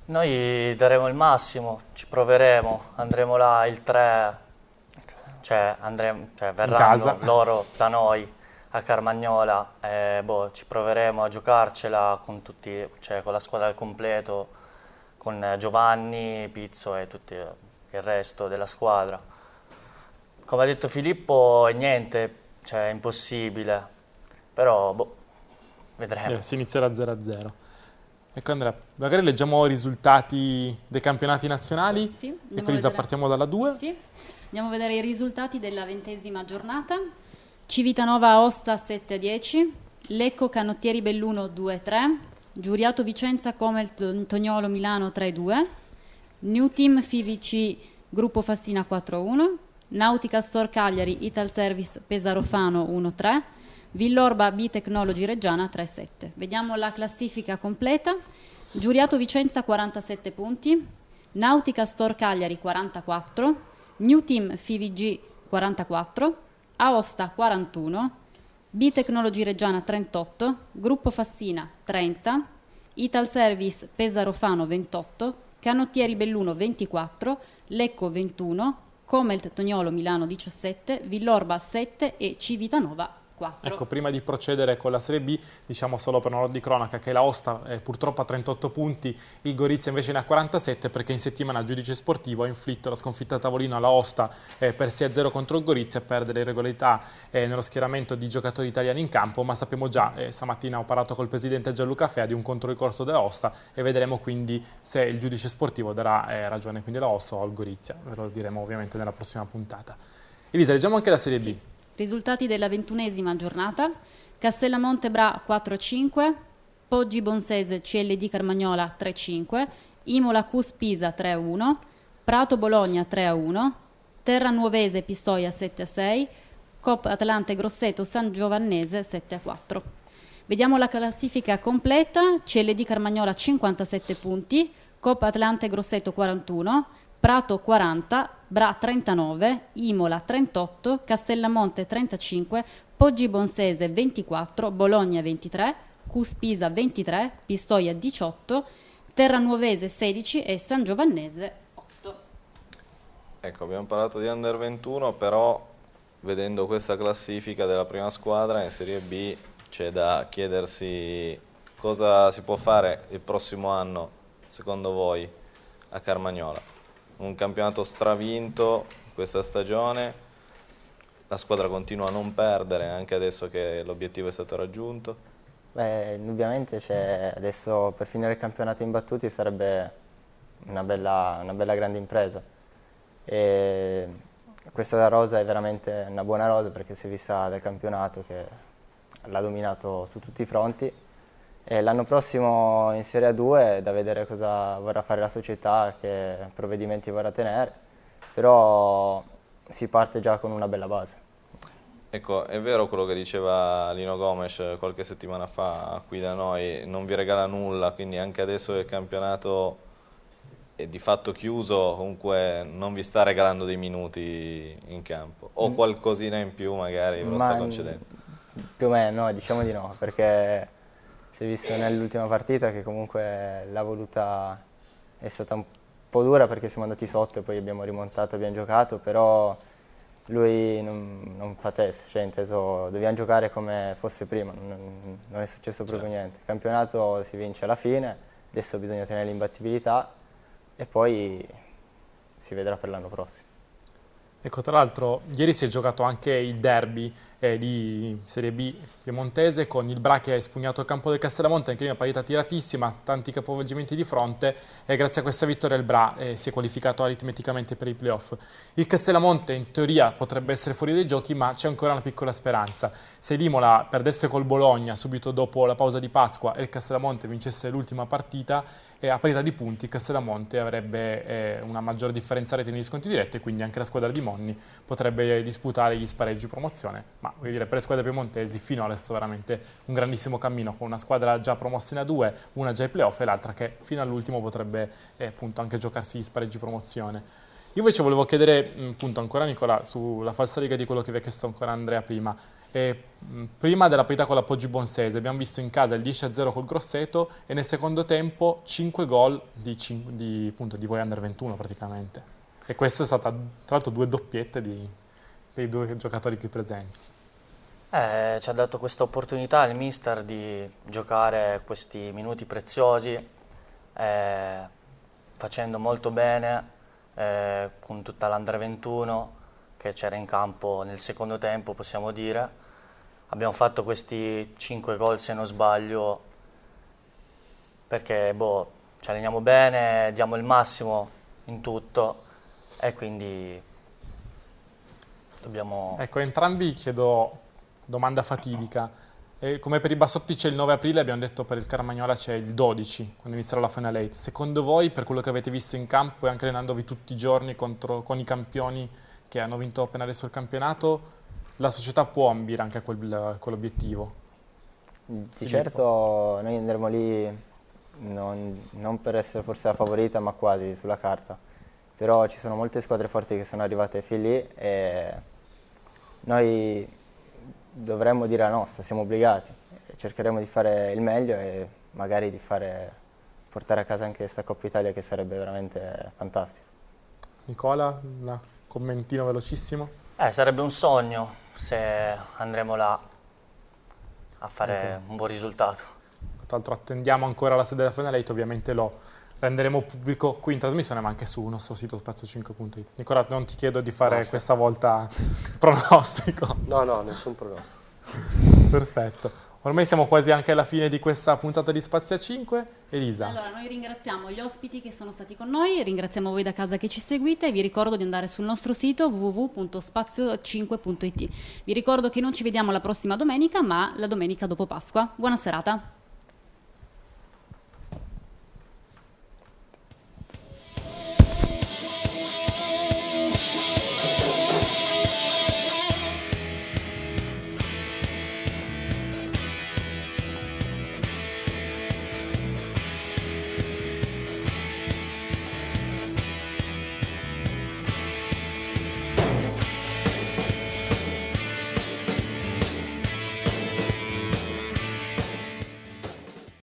Noi daremo il massimo, ci proveremo, andremo là il 3, cioè, andremo, cioè verranno loro da noi a Carmagnola e boh, ci proveremo a giocarcela con, tutti, cioè, con la squadra al completo, con eh, Giovanni, Pizzo e tutto il resto della squadra. Come ha detto Filippo, è niente, cioè è impossibile, però boh, vedremo. Eh, si inizierà 0-0. Ecco Andrea, magari leggiamo i risultati dei campionati nazionali. Sì, e andiamo a quindi vedere. partiamo dalla 2. Sì. Andiamo a vedere i risultati della ventesima giornata. Civitanova Aosta 7 a 10, Lecco Canottieri Belluno 2 a 3, Giuriato Vicenza Comel Tognolo Milano 3 a 2, New Team FIVC Gruppo Fassina 4 a 1, Nautica Store Cagliari Ital Service Pesarofano 1 a 3, Villorba B Technology Reggiana 3 a 7. Vediamo la classifica completa. Giuriato Vicenza 47 punti, Nautica Store Cagliari 44, New Team FVG 44, Aosta 41, B Technology Reggiana 38, Gruppo Fassina 30, Ital Service Pesarofano 28, Canottieri Belluno 24, Lecco 21, Comelt Tognolo Milano 17, Villorba 7 e Civitanova 4. Ecco, prima di procedere con la Serie B, diciamo solo per onore di cronaca che la Osta eh, purtroppo ha 38 punti, il Gorizia invece ne ha 47 perché in settimana il giudice sportivo ha inflitto la sconfitta a tavolino alla Osta eh, per 6-0 contro il Gorizia per delle irregolarità eh, nello schieramento di giocatori italiani in campo, ma sappiamo già, eh, stamattina ho parlato col presidente Gianluca Fea di un controricorso della Osta e vedremo quindi se il giudice sportivo darà eh, ragione quindi alla Osta o al Gorizia, ve lo diremo ovviamente nella prossima puntata. Elisa, leggiamo anche la Serie B. Risultati della ventunesima giornata. Castellamonte Bra 4-5, Poggi Bonsese CLD Carmagnola 3-5, Imola Cus Pisa 3-1, Prato Bologna 3-1, Terra Nuovese Pistoia 7-6, Cop Atlante Grosseto San Giovannese 7-4. Vediamo la classifica completa, CLD Carmagnola 57 punti, Cop Atlante Grosseto 41, Prato 40, Bra 39, Imola 38, Castellamonte 35, Poggi Bonsese 24, Bologna 23, Cuspisa 23, Pistoia 18, Terranuovese 16 e San Giovannese Ecco, abbiamo parlato di Under 21, però vedendo questa classifica della prima squadra in Serie B c'è da chiedersi cosa si può fare il prossimo anno, secondo voi, a Carmagnola. Un campionato stravinto questa stagione, la squadra continua a non perdere anche adesso che l'obiettivo è stato raggiunto. Beh, indubbiamente adesso per finire il campionato imbattuti sarebbe una bella, una bella grande impresa. E questa rosa è veramente una buona rosa perché si è vista del campionato che l'ha dominato su tutti i fronti l'anno prossimo in Serie A2 è da vedere cosa vorrà fare la società, che provvedimenti vorrà tenere, però si parte già con una bella base. Ecco, è vero quello che diceva Lino Gomes qualche settimana fa qui da noi, non vi regala nulla, quindi anche adesso che il campionato è di fatto chiuso, comunque non vi sta regalando dei minuti in campo, o mm. qualcosina in più magari ve lo sta concedendo? Più o meno, no, diciamo di no, perché si è visto nell'ultima partita che comunque la voluta è stata un po' dura perché siamo andati sotto e poi abbiamo rimontato, abbiamo giocato, però lui non, non fa test, cioè inteso dobbiamo giocare come fosse prima, non, non è successo proprio certo. niente. Il campionato si vince alla fine, adesso bisogna tenere l'imbattibilità e poi si vedrà per l'anno prossimo. Ecco, tra l'altro, ieri si è giocato anche il derby eh, di Serie B piemontese con il Bra che ha espugnato il campo del Castellamonte, anche lì una partita tiratissima, tanti capovolgimenti di fronte e grazie a questa vittoria il Bra eh, si è qualificato aritmeticamente per i playoff. Il Castellamonte in teoria potrebbe essere fuori dai giochi, ma c'è ancora una piccola speranza. Se l'Imola perdesse col Bologna subito dopo la pausa di Pasqua e il Castellamonte vincesse l'ultima partita, e a parità di punti Castellamonte avrebbe eh, una maggiore differenza rete negli sconti diretti e quindi anche la squadra di Monni potrebbe disputare gli spareggi promozione. Ma voglio dire, per le squadre piemontesi finora è stato veramente un grandissimo cammino con una squadra già promossa in A2, una già ai playoff e l'altra che fino all'ultimo potrebbe eh, appunto anche giocarsi gli spareggi promozione. Io invece volevo chiedere appunto ancora Nicola sulla falsa riga di quello che vi ha chiesto ancora Andrea prima. E, prima della partita con la Poggi Bonsese abbiamo visto in casa il 10-0 col Grosseto e nel secondo tempo 5 gol di, di, appunto, di voi under 21 praticamente. E questa è stata tra l'altro due doppiette di, dei due giocatori qui presenti. Eh, ci ha dato questa opportunità il mister di giocare questi minuti preziosi, eh, facendo molto bene eh, con tutta l'Under 21 che c'era in campo nel secondo tempo, possiamo dire. Abbiamo fatto questi 5 gol, se non sbaglio, perché boh, ci alleniamo bene, diamo il massimo in tutto e quindi dobbiamo... Ecco, entrambi chiedo domanda fatidica. E come per i Bassotti c'è il 9 aprile, abbiamo detto per il Carmagnola c'è il 12, quando inizierà la Final 8. Secondo voi, per quello che avete visto in campo e anche allenandovi tutti i giorni contro, con i campioni che hanno vinto appena adesso il campionato, la società può ambire anche a quel, quell'obiettivo? Di Filippo. certo noi andremo lì non, non, per essere forse la favorita, ma quasi sulla carta. Però ci sono molte squadre forti che sono arrivate fin lì e noi dovremmo dire la nostra, siamo obbligati. Cercheremo di fare il meglio e magari di fare, portare a casa anche questa Coppa Italia che sarebbe veramente fantastica. Nicola, un commentino velocissimo? Eh, sarebbe un sogno se andremo là a fare okay. un buon risultato. Tra l'altro attendiamo ancora la sede della Final ovviamente lo renderemo pubblico qui in trasmissione ma anche sul nostro sito spazio5.it. Nicola, non ti chiedo di fare Basta. questa volta [laughs] pronostico. No, no, nessun pronostico. [laughs] Perfetto. Ormai siamo quasi anche alla fine di questa puntata di Spazio 5. Elisa. Allora, noi ringraziamo gli ospiti che sono stati con noi, ringraziamo voi da casa che ci seguite e vi ricordo di andare sul nostro sito www.spazio5.it. Vi ricordo che non ci vediamo la prossima domenica, ma la domenica dopo Pasqua. Buona serata.